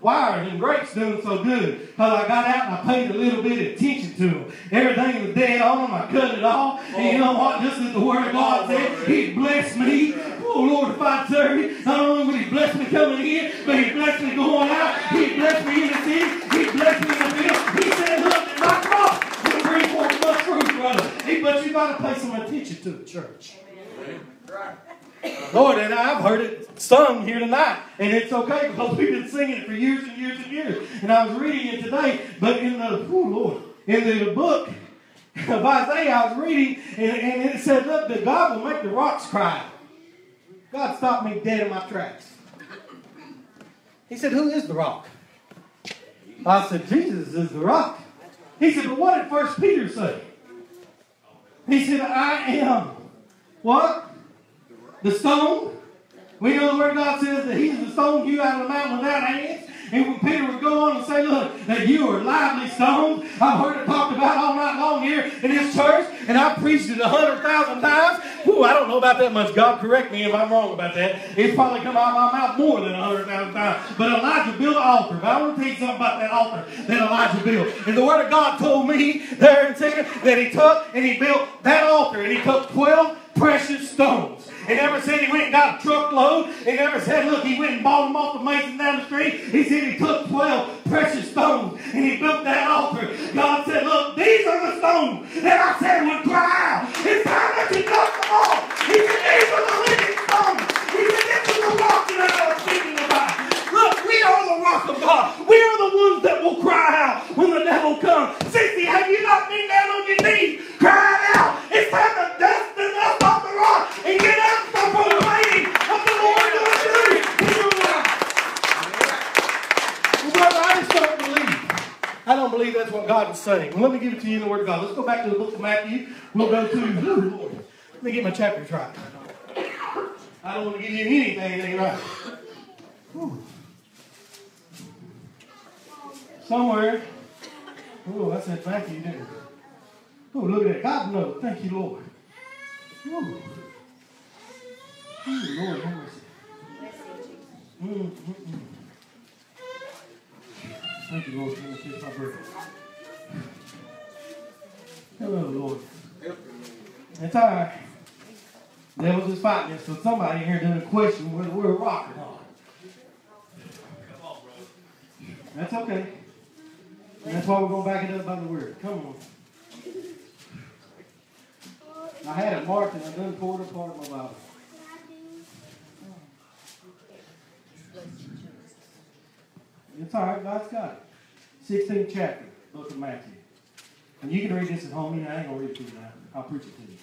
why are them grapes doing so good? Because I got out and I paid a little bit of attention to them. Everything was dead on them. I cut it off. And you know what? Just as the Word of God said, He blessed me. Oh, Lord, if I serve you, not only will He bless me coming in, but He blessed me going out. He blessed me in the city. He blessed me in the field. He said, look, that my crop will bring forth much fruit, brother. But you got to pay some attention to the church. Lord, and I've heard it sung here tonight, and it's okay because we've been singing it for years and years and years. And I was reading it today, but in the, oh Lord, in the book of Isaiah, I was reading, and, and it said, look, that God will make the rocks cry. God stopped me dead in my tracks. He said, who is the rock? I said, Jesus is the rock. He said, but what did First Peter say? He said, I am what? The stone. We know the word of God says that he's the stone you out of the mountain without hands. And Peter would go on and say, look, that you are lively stones, I've heard it talked about all night long here in this church, and I've preached it a hundred thousand times. Ooh, I don't know about that much. God correct me if I'm wrong about that. It's probably come out of my mouth more than a hundred thousand times. But Elijah built an altar. But I want to tell you something about that altar that Elijah built. And the word of God told me there in second that he took and he built that altar, and he took 12 precious stones. He never said he went and got a truckload. He never said, look, he went and bought them off the mason down the street. He said he took 12 precious stones and he built that altar. God said, look, these are the stones that I said would cry out. It's time that you dust them off. He said, these are the living stones. He said, this is the speaking about. Look, we are the rock of God. We are the ones that will cry out when the devil comes. Sissy, have you not been down on your knees crying out? It's time to dust the dust off the rock and get and start proclaiming of the Lord of the. Well, brother, I just don't believe. I don't believe that's what God is saying. Let me give it to you in the Word of God. Let's go back to the book of Matthew. We'll go to, ooh, Lord. Let me get my chapters right. I don't want to give you anything right. Whew. Somewhere. Oh, I said thank you, didn't? Oh, look at that. God knows. Thank you, Lord. Ooh. Ooh, Lord, have mercy. Mm, mm, mm. Thank you, Lord. for this, my birthday. Hello, Lord. It's all right. Devil's just fighting us, so somebody here doesn't question whether we're a rock or not. That's okay. And that's why we're going to back it up by the word. Come on. I had it marked and I done poured apart my Bible. It's all right. God's got it. 16th chapter, book of Matthew. And you can read this at home. You know, I ain't going to read it to you now. I'll preach it to you.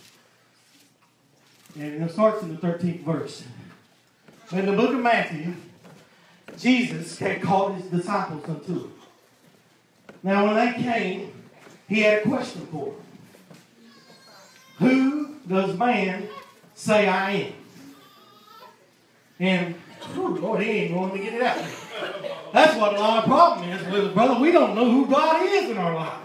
And it starts in the 13th verse. In the book of Matthew, Jesus had called his disciples unto him. Now, when they came, he had a question for them. Who does man say I am? And, whew, Lord, he ain't going to get it out. That's what a lot of problem is with us, brother. We don't know who God is in our life.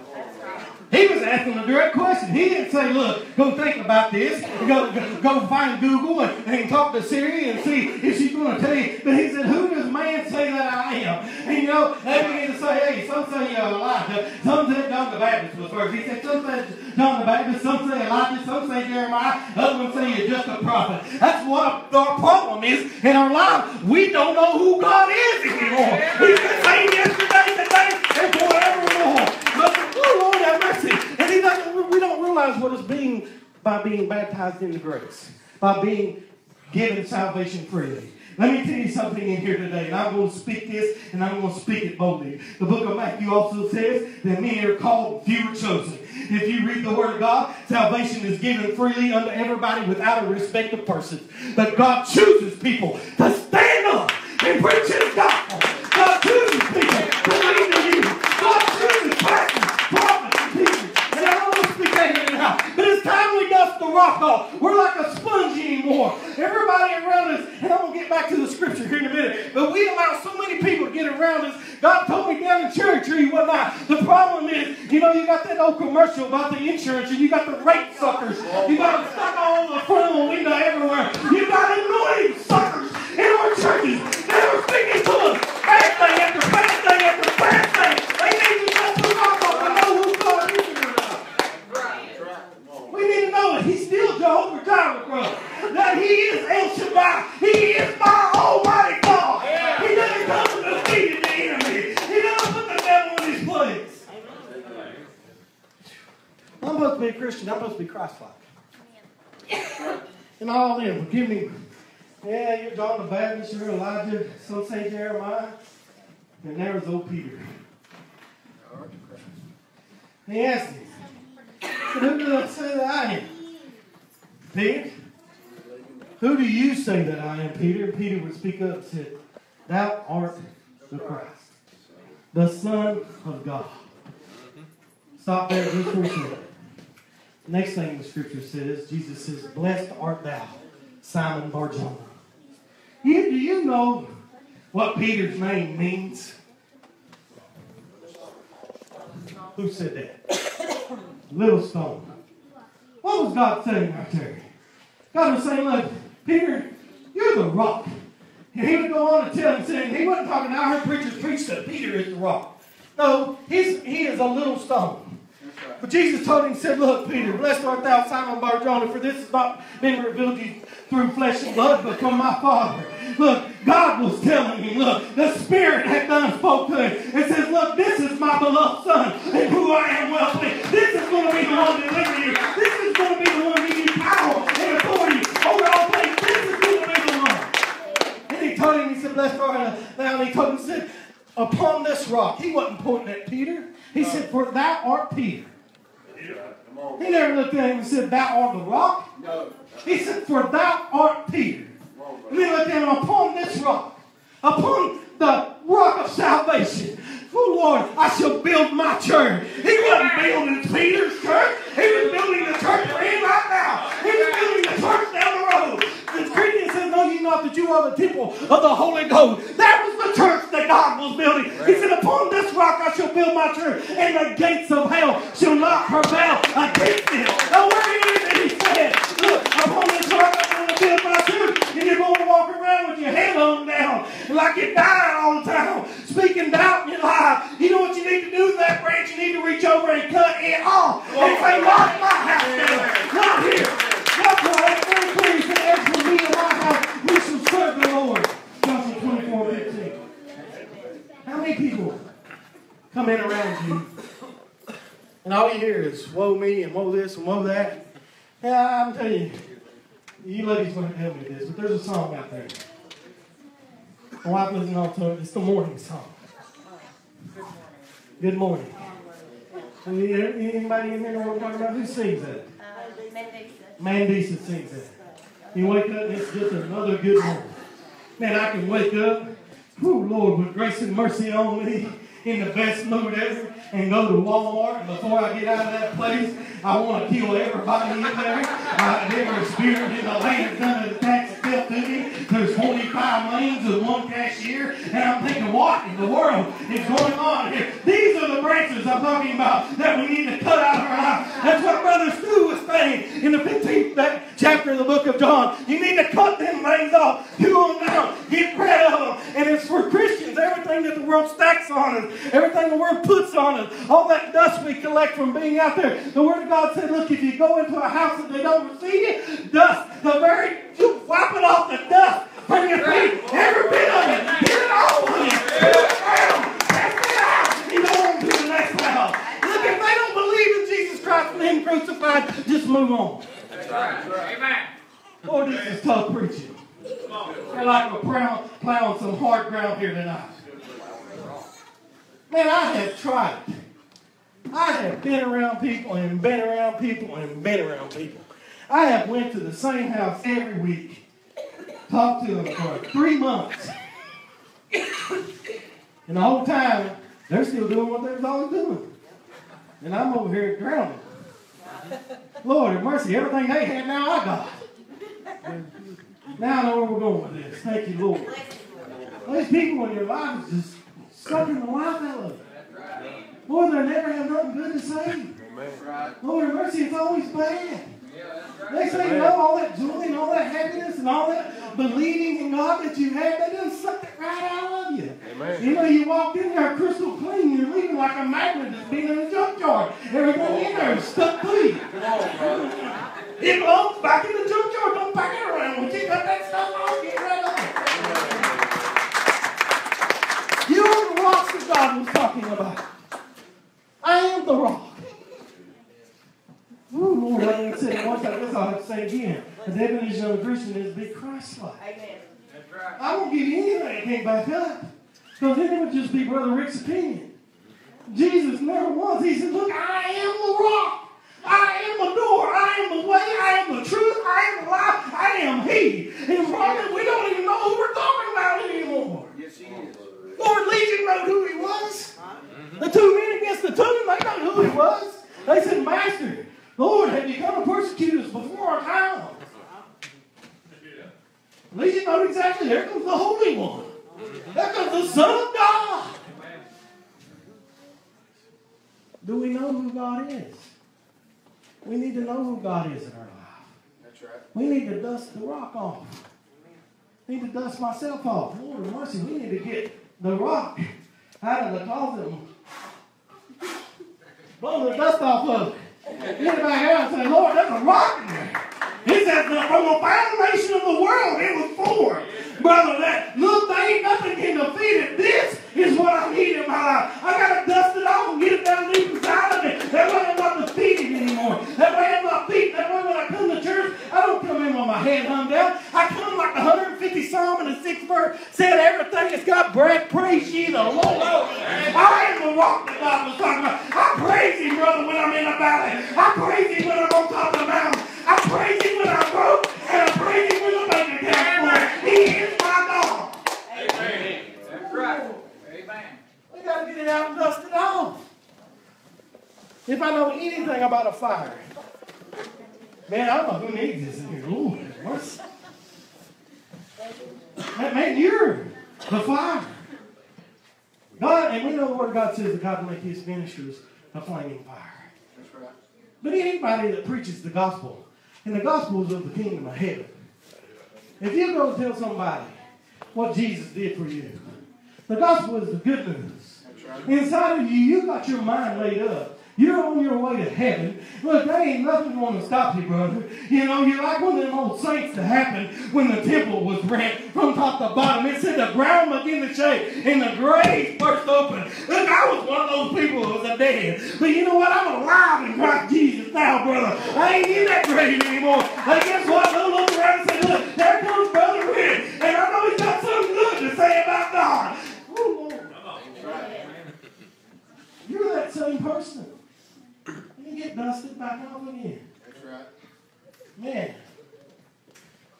He was asking a direct question. He didn't say, look, go think about this. Go, go, go find Google and, and talk to Siri and see if she's going to tell you. But he said, who does man say that I am? And you know, they began to say, hey, some say you're Elijah. Some say John the Baptist was first. He said, some say John the Baptist. Some say Elijah. Some say Jeremiah. Other ones say you're just a prophet. That's what our problem is in our life. We don't know who God is anymore. He's the same yesterday, today, and forevermore. Oh, Lord have mercy. And he doesn't, we don't realize what is being by being baptized into grace, by being given salvation freely. Let me tell you something in here today, and I'm going to speak this, and I'm going to speak it boldly. The book of Matthew also says that many are called, few are chosen. If you read the Word of God, salvation is given freely unto everybody without a respect of persons. But God chooses people to stand up and preach His gospel. God chooses people to lead to you. God chooses pastors, prophets, and teachers. And I don't want to speak that here. But it's time we dust the rock off. We're like a sponge anymore. Everybody around us, and I'm going to get back to the scripture here in a minute, but we allow so many people to get around us. God told me down in cherry tree one night. The problem is, you know, you got that old commercial about the insurance, and you got the rate suckers. You got them stuck all over the front of the window everywhere. You got annoying suckers in our churches. They were speaking to us. Bad thing after bad thing after bad thing. They need to dust the rock off and know who God is or to know that He's still Jehovah Jireh, brother. That He is El Shaddai. He is my Almighty God. He doesn't come to defeat the enemy. He doesn't put the devil in his place. I'm supposed to be a Christian. I'm supposed to be Christ-like. And all them, give me, yeah, you're John the Baptist, you're Elijah, some say Jeremiah, and there was old Peter. And he asked him, who say that I am? Peter? Who do you say that I am, Peter? And Peter would speak up and said, Thou art the Christ, the Son of God. Stop there just for a second. Next thing the scripture says, Jesus says, Blessed art thou, Simon Barjona. You, do you know what Peter's name means? Who said that? Little stone. What was God saying right there? God was saying, look, Peter, you're the rock. And he would go on to tell him, saying, he wasn't talking, I heard preachers preach that Peter is the rock. No, he's, he is a little stone. But Jesus told him, said, Look, Peter, blessed art thou, Simon Barjona, for this has not been revealed to you through flesh and blood, but from my Father. Look, God was telling him, look, the Spirit had done spoke to him and says, Look, this is my beloved Son, and who I am well pleased. This is going to be the one delivering you. This is going to be the one giving you power and authority over all things. This is going to be the one. And he told him, he said, Blessed art thou, and he told him, he said, Upon this rock. He wasn't pointing at Peter. He said, For thou art Peter. He never looked at him and said, Thou art the rock. He said, For thou art Peter. And he looked at him upon this rock, upon the rock of salvation. Oh Lord, I shall build my church. He wasn't building Peter's church. He was building the church for him right now. He was building the church down the road. The Corinthians said, Know you not that you are the temple of the Holy Ghost? That was the church that God was building. He said, Upon this rock I shall build my church, and the gates of hell shall not prevail against it. Now, where is it? He said, Look, upon this rock I'm going to build my walk around with your head hung down like you're dying all the time, speaking doubt in your life. You know what you need to do with that branch? You need to reach over and cut it off and say, Not my house down. Not here. That's why it's very clear. Said, As for me and my house, we shall serve the Lord. Joshua 24, 15. How many people come in around you and all you hear is woe me and woe this and woe that? Yeah, I'm telling you, you ladies won't tell me this, but there's a song out there. My wife listened all to it. It's the morning song. Good morning. Any- Anybody in here know what I'm talking about? Who sings that? Mandisa sings that. You wake up and it's just another good morning. Man, I can wake up, oh Lord, with grace and mercy on me, in the best mood ever, and go to Walmart. And before I get out of that place, I want to kill everybody in there. I've never experienced in the land of the tax me. There's 45 lanes with one cashier, and I'm thinking, what in the world is going on here? These are the branches I'm talking about that we need to cut out of our life. That's what Brother Stu was saying in the 15th chapter of the book of John. You need to cut them lanes off, hew them down, get rid of them. And it's for Christians. Everything that the world stacks on us, everything the world puts on us, all that dust we collect from being out there. The Word of God said, look, if you go into a house and they don't receive you, dust, the very, you wipe it off the dust from your feet, every bit of it, get it all of it, put it down, cast it out, go on to the next house. Look, if they don't believe in Jesus Christ and Him crucified, just move on. Amen. Oh, this is tough preaching. I like we're plowing, plowing some hard ground here tonight. Man, I have tried. I have been around people and been around people and been around people. I have went to the same house every week, talked to them for three months. And the whole time, they're still doing what they was always doing. And I'm over here drowning. Lord have mercy, everything they had now I got. Now I know where we're going with this. Thank you, Lord. These people in your life just sucking the life out of you. Lord, they never have nothing good to say. Lord have mercy, it's always bad. They say, you know, all that joy and all that happiness and all that believing in God that you had, they just sucked it right out of you. You know, you walked in there crystal clean, you're leaving like a magnet that's been in a junkyard. Everything in there is stuck to you. It belongs back in the junkyard. Don't pack it around with you. Got that stuff on, get rid of it. You are the rocks that God was talking about. I am the rock. Ooh, Lord, I didn't say it once. I guess I'll have to say it again. The definition of a Christian is be Christ-like. Amen. I won't give you anything that can't back up. Because then it would just be Brother Rick's opinion. Jesus never was. He said, Look, I am the rock. I am the door. I am the way. I am the truth. I am the life. I am He. And probably we don't even know who we're talking about anymore. Yes, he is. Lord Legion knew who he was. The two men against the tomb, they know who he was. They said, Master, Lord, have you come to persecute us before our time? Legion know exactly. There comes the Holy One. There comes the Son of God. Do we know who God is? We need to know who God is in our life. That's right. We need to dust the rock off. need to dust myself off. Lord of mercy, we need to get the rock out of the closet. Blow the dust off of it. It back out and say, Lord, that's a rock. He said, from the foundation of the world, it was formed. Brother, that there ain't nothing can defeat it. This is what I need in my life. I gotta dust it off and get it down deep inside of me. That way I'm not defeated anymore. That way I'm not beat. That way when I come to I don't come in with my head hung down. I come like the 150 Psalm and the sixth verse said, everything that's got breath, praise ye the Lord. I am the rock that God was talking about. I praise him, brother, when I'm in the valley. I praise him when I'm on top of the mountain. I praise him when I'm broke, and I praise him when the bank account's full. He is my God. Amen. That's right. Amen. We got to get it out and dust it off. If I know anything about a fire, man, I don't know who needs this in here. Lord, mercy. Man, you're the fire. God, and we know the word of God says that God will make his ministers a flaming fire. That's right. But anybody that preaches the gospel, and the gospel is of the kingdom of heaven, if you go tell somebody what Jesus did for you, the gospel is the good news. Inside of you, you got your mind laid up. You're on your way to heaven. Look, there ain't nothing going to stop you, brother. You know, you're like one of them old saints that happened when the temple was rent from top to bottom. It said the ground began to shake and the grave burst open. Look, I was one of those people who was dead. But you know what? I'm alive in Christ Jesus now, brother. I ain't in that grave anymore. And guess what? They'll look around and say, look, there comes Brother Rick. And I know he's got something good to say about God. Ooh, Lord. You're that same person. You get dusted back off again. That's right. Man,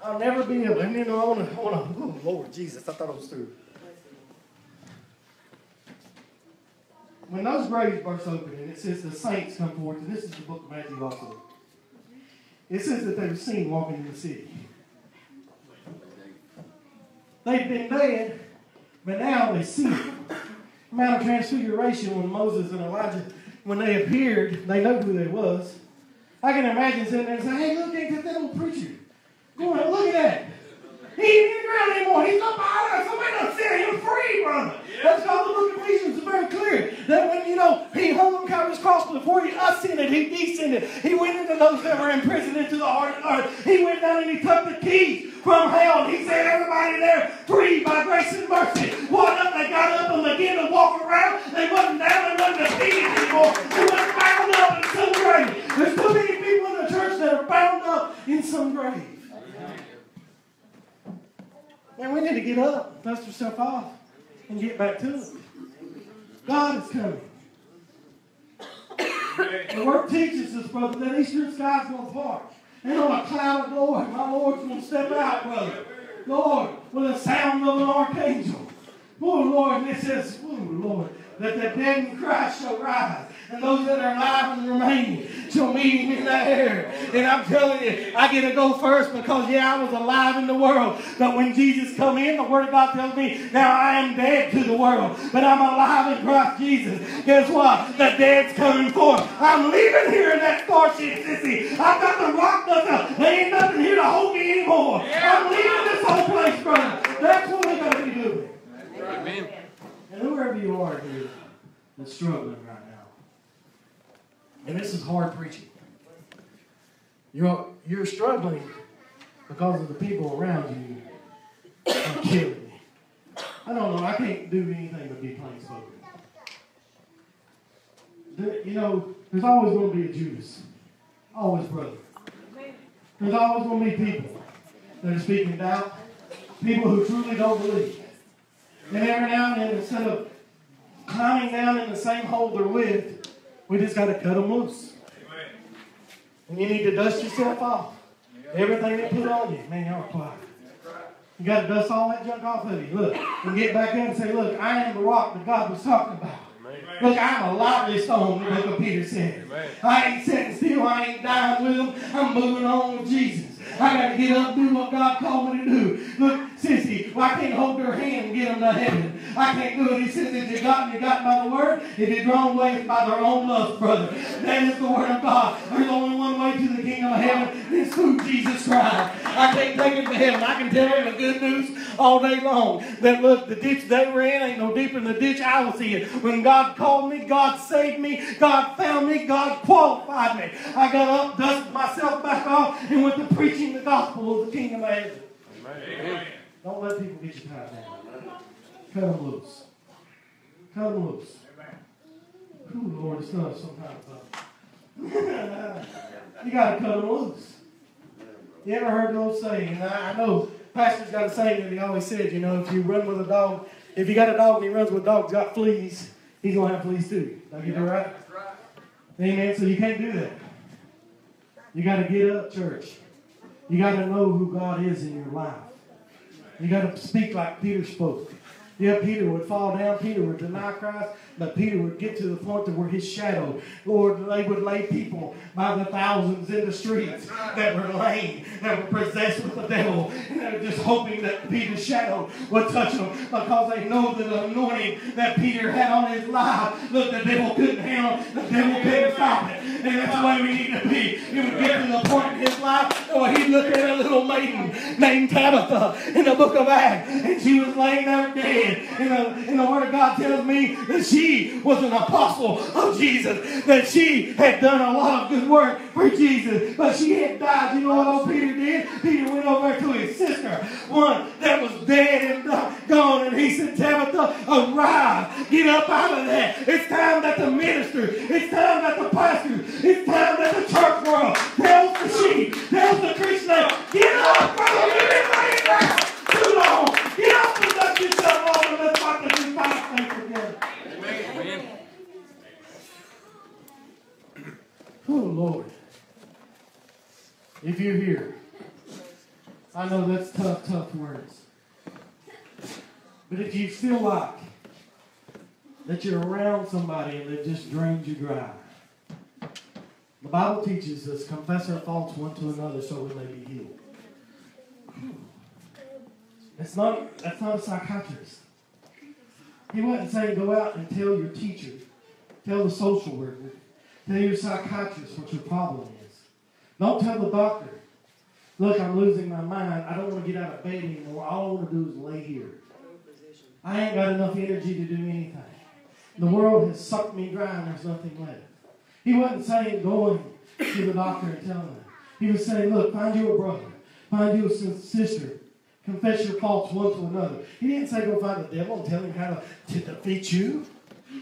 I'll never be able. And you know, I want to, I want to. Oh Lord Jesus, I thought I was through. When those graves burst open, and it says the saints come forth, and this is the book of Matthew also. It says that they were seen walking in the city. they've been dead, but now they see it. Mount of Transfiguration when Moses and Elijah, when they appeared, they know who they was. I can imagine sitting there and saying, hey, look, at that old preacher? Go on, look at that. He ain't in the ground anymore. He's up high. Somebody done set him free, brother. That's how the book of Ephesians is very clear. That when, you know, he hung on Calvary's cross before he ascended, he descended. He went into those that were imprisoned into the heart of earth. He went down and he took the keys from hell. And he said, everybody there, free by grace and mercy. What up? They got up and began to walk around. They wasn't down. They wasn't defeated anymore. They wasn't bound up in some grave. There's too many people in the church that are bound up in some grave. And we need to get up, dust yourself off, and get back to it. God is coming. The word teaches us, brother, that eastern sky's going to part. And on a cloud of glory, my Lord's going to step out, brother. Lord, with the sound of an archangel. Oh, Lord, and it says, oh, Lord, that the dead in Christ shall rise, and those that are alive and remaining shall meet him in the air. And I'm telling you, I get to go first because, yeah, I was alive in the world. But when Jesus come in, the Word of God tells me, now I am dead to the world, but I'm alive in Christ Jesus. Guess what? The dead's coming forth. I'm leaving here in that starship, sissy. I've got the rock nothing. There ain't nothing here to hold me anymore. I'm leaving this whole place, brother. That's what we're going to be doing. Amen. And whoever you are here that's struggling right and this is hard preaching. You're, you're struggling because of the people around you are killing me. I don't know. I can't do anything but be plain spoken. You know, there's always going to be a Judas. Always, brother. There's always going to be people that are speaking doubt. People who truly don't believe. And every now and then, instead of climbing down in the same hole they're with, we just got to cut them loose. And you need to dust yourself off. Everything they put on you. Man, y'all quiet. You got to dust all that junk off of you. Look, and get back up and say, look, I am the rock that God was talking about. Look, I'm a lively stone, the book of Peter said. I ain't sitting still. I ain't dying with him. I'm moving on with Jesus. I got to get up and do what God called me to do. Look, sissy, well, I can't hold their hand and get them to heaven. I can't do it. He says, if you got you got by the word. If you're drawn away by their own love, brother. That is the word of God. There's only one way to the kingdom of heaven. It's through Jesus Christ. I can't take it to heaven. I can tell them the good news all day long. That look, the ditch they were in ain't no deeper than the ditch I was in. When God called me, God saved me, God found me, God qualified me. I got up, dusted myself back off, and went to preaching the gospel of the kingdom of heaven. Amen. Don't let people get you tied down. Cut them loose. Cut them loose. Ooh, Lord, it's not sometimes *laughs* you got to cut them loose. You ever heard the old saying? I, I know Pastor's got a saying that he always said, you know, if you run with a dog, if you got a dog and he runs with dogs got fleas, he's going to have fleas too. Did I get that right? Amen. So you can't do that. You got to get up, church. You got to know who God is in your life. You got to speak like Peter spoke. Yeah, Peter would fall down. Peter would deny Christ, but Peter would get to the point to where his shadow, Lord, they would lay people by the thousands in the streets that were lame, that were possessed with the devil, and they were just hoping that Peter's shadow would touch them because they know that the anointing that Peter had on his life, look, the devil couldn't handle, the devil couldn't stop it, and that's the way we need to be. He would get to the point in his life where he'd look at a little maiden named Tabitha in the book of Acts, and she was laying there dead. And the, and the Word of God tells me that she was an apostle of Jesus, that she had done a lot of good work for Jesus, but she had died. You know what old Peter did? Peter went over to his sister, one that was dead and gone, and he said, Tabitha, arise, get up out of that. It's time that the minister, it's time that the pastor, it's time that the church world tells the sheep, tells the Christian, get up, brother, you've been laying down too long. Get up and dust yourself off and let's fight the good fight thing together. Amen. Oh, Lord. If you're here, I know that's tough, tough words. But if you feel like that you're around somebody and they just drained you dry, the Bible teaches us confess our faults one to another so we may be healed. It's not, that's not a psychiatrist. He wasn't saying go out and tell your teacher, tell the social worker, tell your psychiatrist what your problem is. Don't tell the doctor, look, I'm losing my mind. I don't want to get out of bed anymore. All I want to do is lay here. I ain't got enough energy to do anything. The world has sucked me dry and there's nothing left. He wasn't saying going to the doctor and telling them. He was saying, look, find you a brother, find you a sister, confess your faults one to another. He didn't say go find the devil and tell him how to defeat you.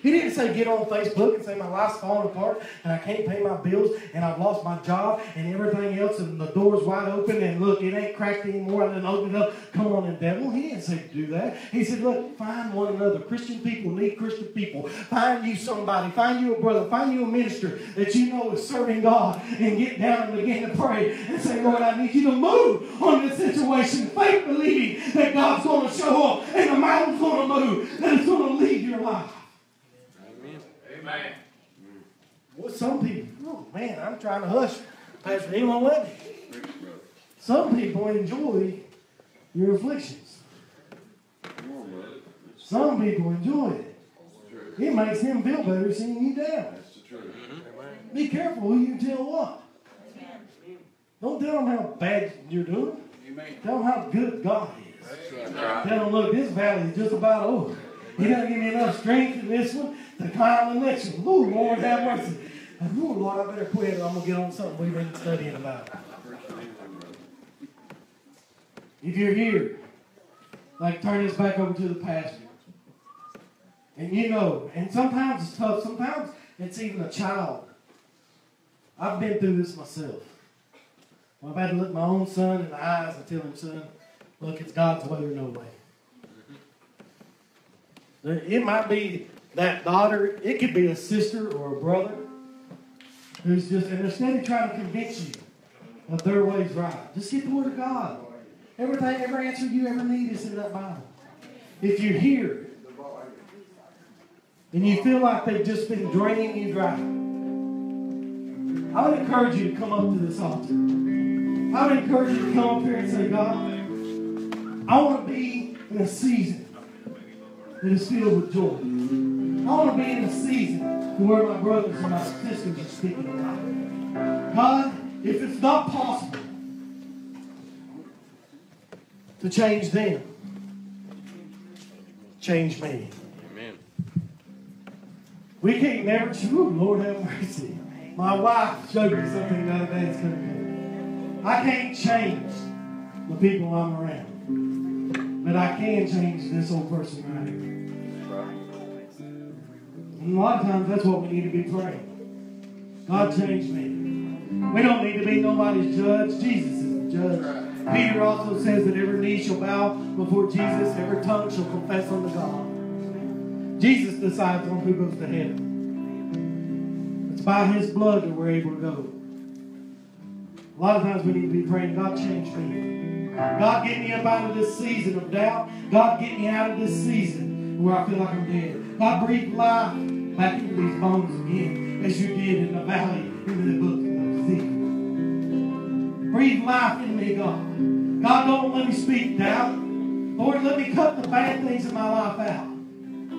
He didn't say get on Facebook and say my life's falling apart and I can't pay my bills and I've lost my job and everything else and the door's wide open and look, it ain't cracked anymore. I didn't open it up. Come on, and devil. He didn't say do that. He said, look, find one another. Christian people need Christian people. Find you somebody. Find you a brother. Find you a minister that you know is serving God and get down and begin to pray and say, Lord, I need you to move on this situation. Faith believing that God's going to show up and the mountain's going to move, that it's going to lead your life. Amen. Well, some people, oh man, I'm trying to hush. Pastor, he won't let me. Some people enjoy your afflictions. Some people enjoy it. It makes them feel better seeing you down. Be careful who you tell what. Don't tell them how bad you're doing. Tell them how good God is. Tell them, look, this valley is just about over. He doesn't give me enough strength in this one to climb the next one. Ooh, Lord, have mercy. Ooh, Lord, I better quit or I'm going to get on something we've been studying about. If you're here, like turn this back over to the pastor. And you know, and sometimes it's tough. Sometimes it's even a child. I've been through this myself. I've had to look my own son in the eyes and tell him, son, look, it's God's way or no way. It might be that daughter, it could be a sister or a brother who's just, and of trying to convince you of their ways right, just get the Word of God. Everything, every answer you ever need is in that Bible. If you're here and you feel like they've just been draining you dry, I would encourage you to come up to this altar. I would encourage you to come up here and say, God, I want to be in a season that is filled with joy. I want to be in a season where my brothers and my sisters are speaking life. God, if it's not possible to change them, change me. Amen. We can't never, ooh, Lord have mercy. My wife showed me something the other day that's going to I can't change the people I'm around. But I can change this old person right here. And a lot of times that's what we need to be praying. God change me. We don't need to be nobody's judge. Jesus is the judge. Peter also says that every knee shall bow before Jesus, every tongue shall confess unto God. Jesus decides on who goes to heaven. It's by his blood that we're able to go. A lot of times we need to be praying, God change me. God get me up out of this season of doubt. God get me out of this season where I feel like I'm dead. God breathe life back into these bones again, as you did in the valley in the book of Ezekiel. Breathe life in me, God. God, don't let me speak doubt. Lord, let me cut the bad things in my life out.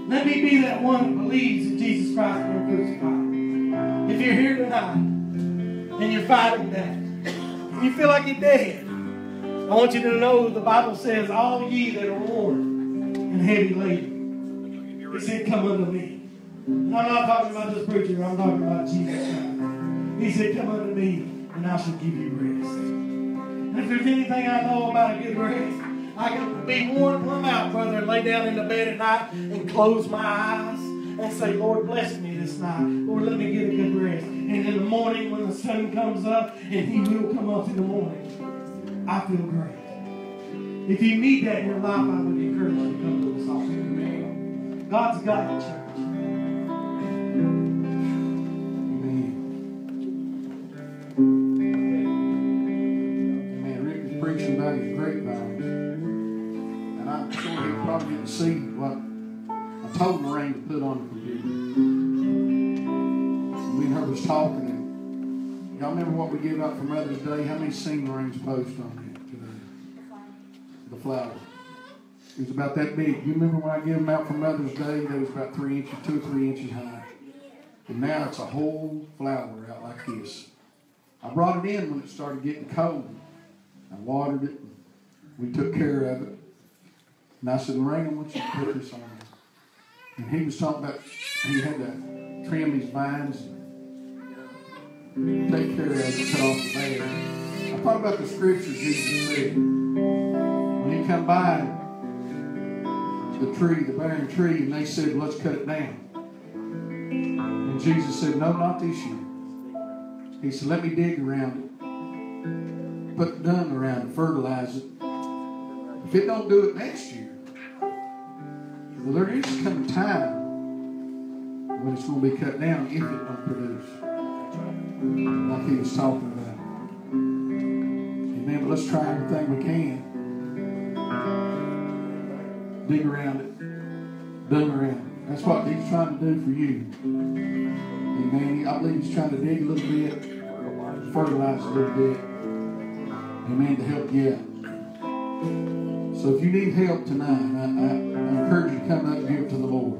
Let me be that one that believes in Jesus Christ and crucified. If you're here tonight and you're fighting that, you feel like you're dead, I want you to know the Bible says, All ye that are worn and heavy laden, He said, Come unto me. And I'm not talking about this preacher, I'm talking about Jesus Christ. He said, Come unto me, and I shall give you rest. And if there's anything I know about a good rest, I can be worn plumb out, brother, and lay down in the bed at night and close my eyes and say, Lord, bless me this night. Lord, let me get a good rest. And in the morning, when the sun comes up, and He will come up in the morning, I feel great. If you need that in your life, I would encourage you to come to this altar. God's got the church. Remember what we gave out for Mother's Day? How many seen Lorraine's post on it today? The flower. It was about that big. You remember when I gave them out for Mother's Day? They was about three inches, two or three inches high. And now it's a whole flower out like this. I brought it in when it started getting cold. I watered it. We took care of it. And I said, Lorraine, I want you to put this on. And he was talking about he had to trim his vines, take care of cut off the. I thought about the scriptures Jesus said. When he come by the tree, the barren tree, and they said, let's cut it down. And Jesus said, no, not this year. He said, let me dig around it. Put the dung around it, fertilize it. If it don't do it next year, well, there is a coming time when it's going to be cut down if it don't produce. Like he was talking about. Amen. But let's try everything we can. Dig around it. Dung around it. That's what he's trying to do for you. Amen. I believe he's trying to dig a little bit, fertilize a little bit. Amen. To help you out. So if you need help tonight, I, I, I encourage you to come up and give it to the Lord.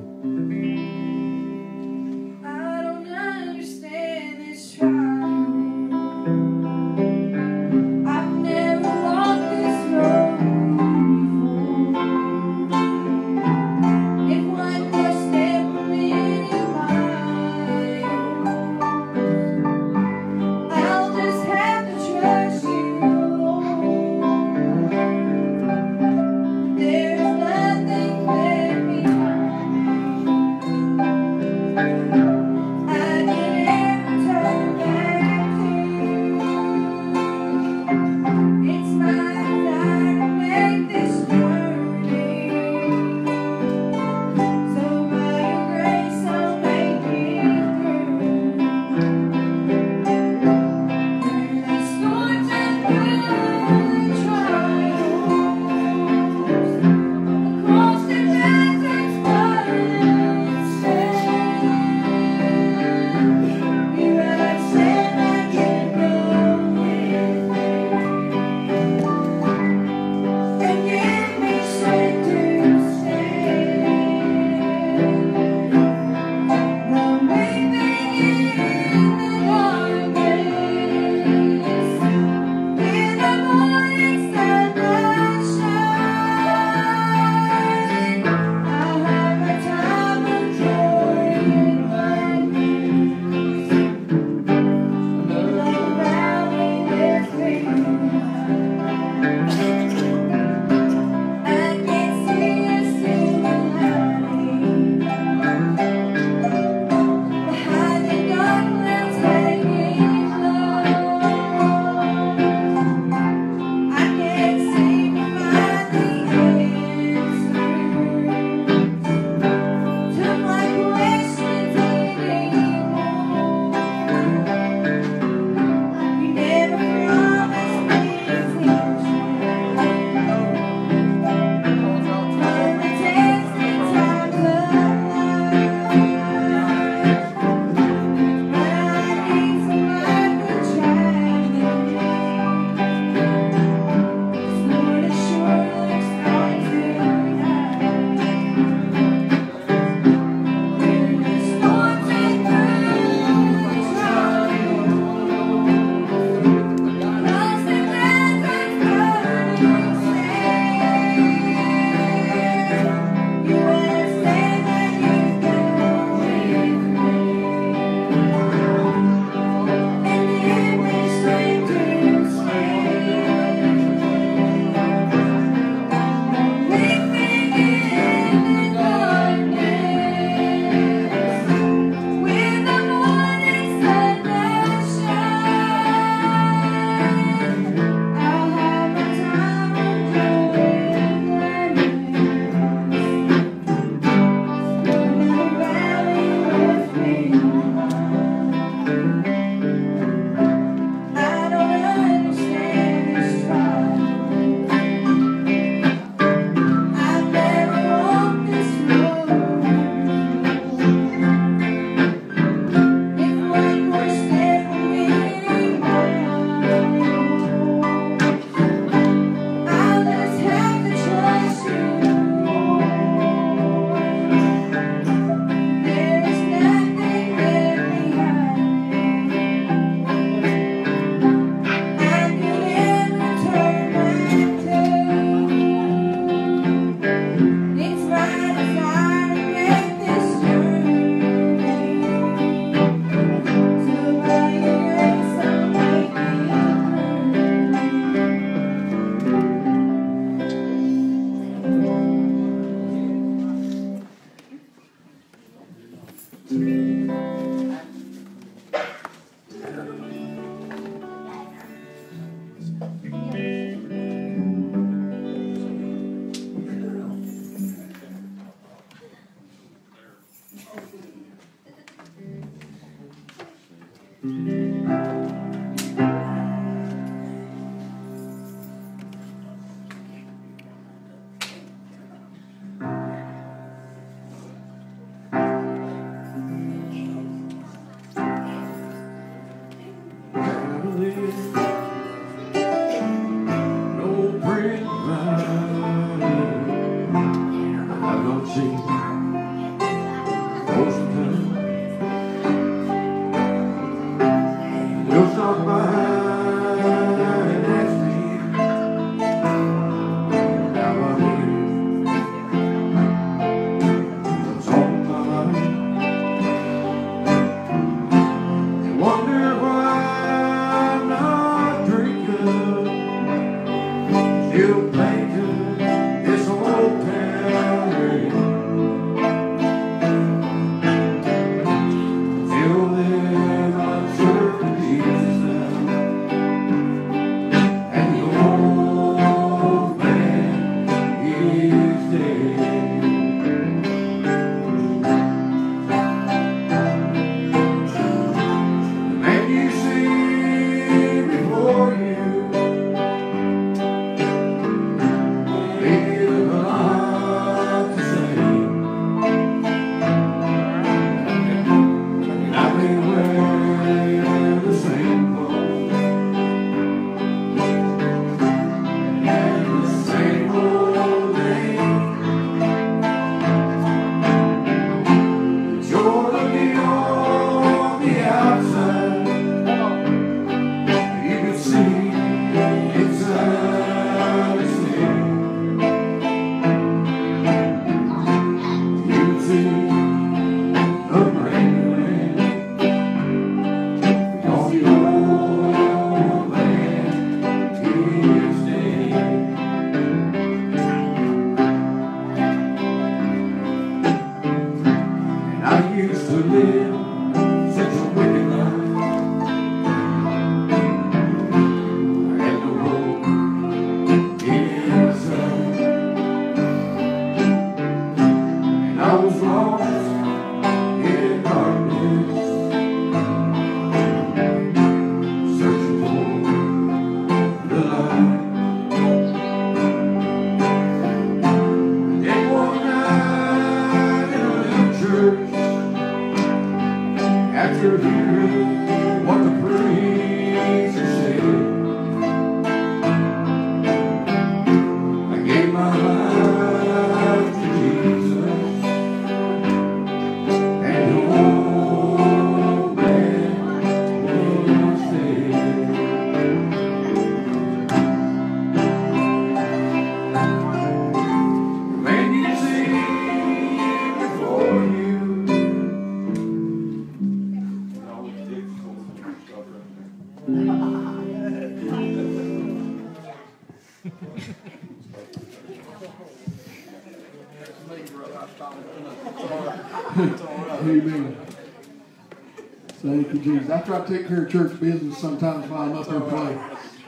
take care of church business sometimes while I'm up there playing.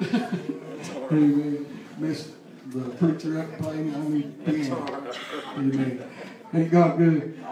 *laughs* Amen. Miss the preacher up playing on the piano. Amen. Ain't God good?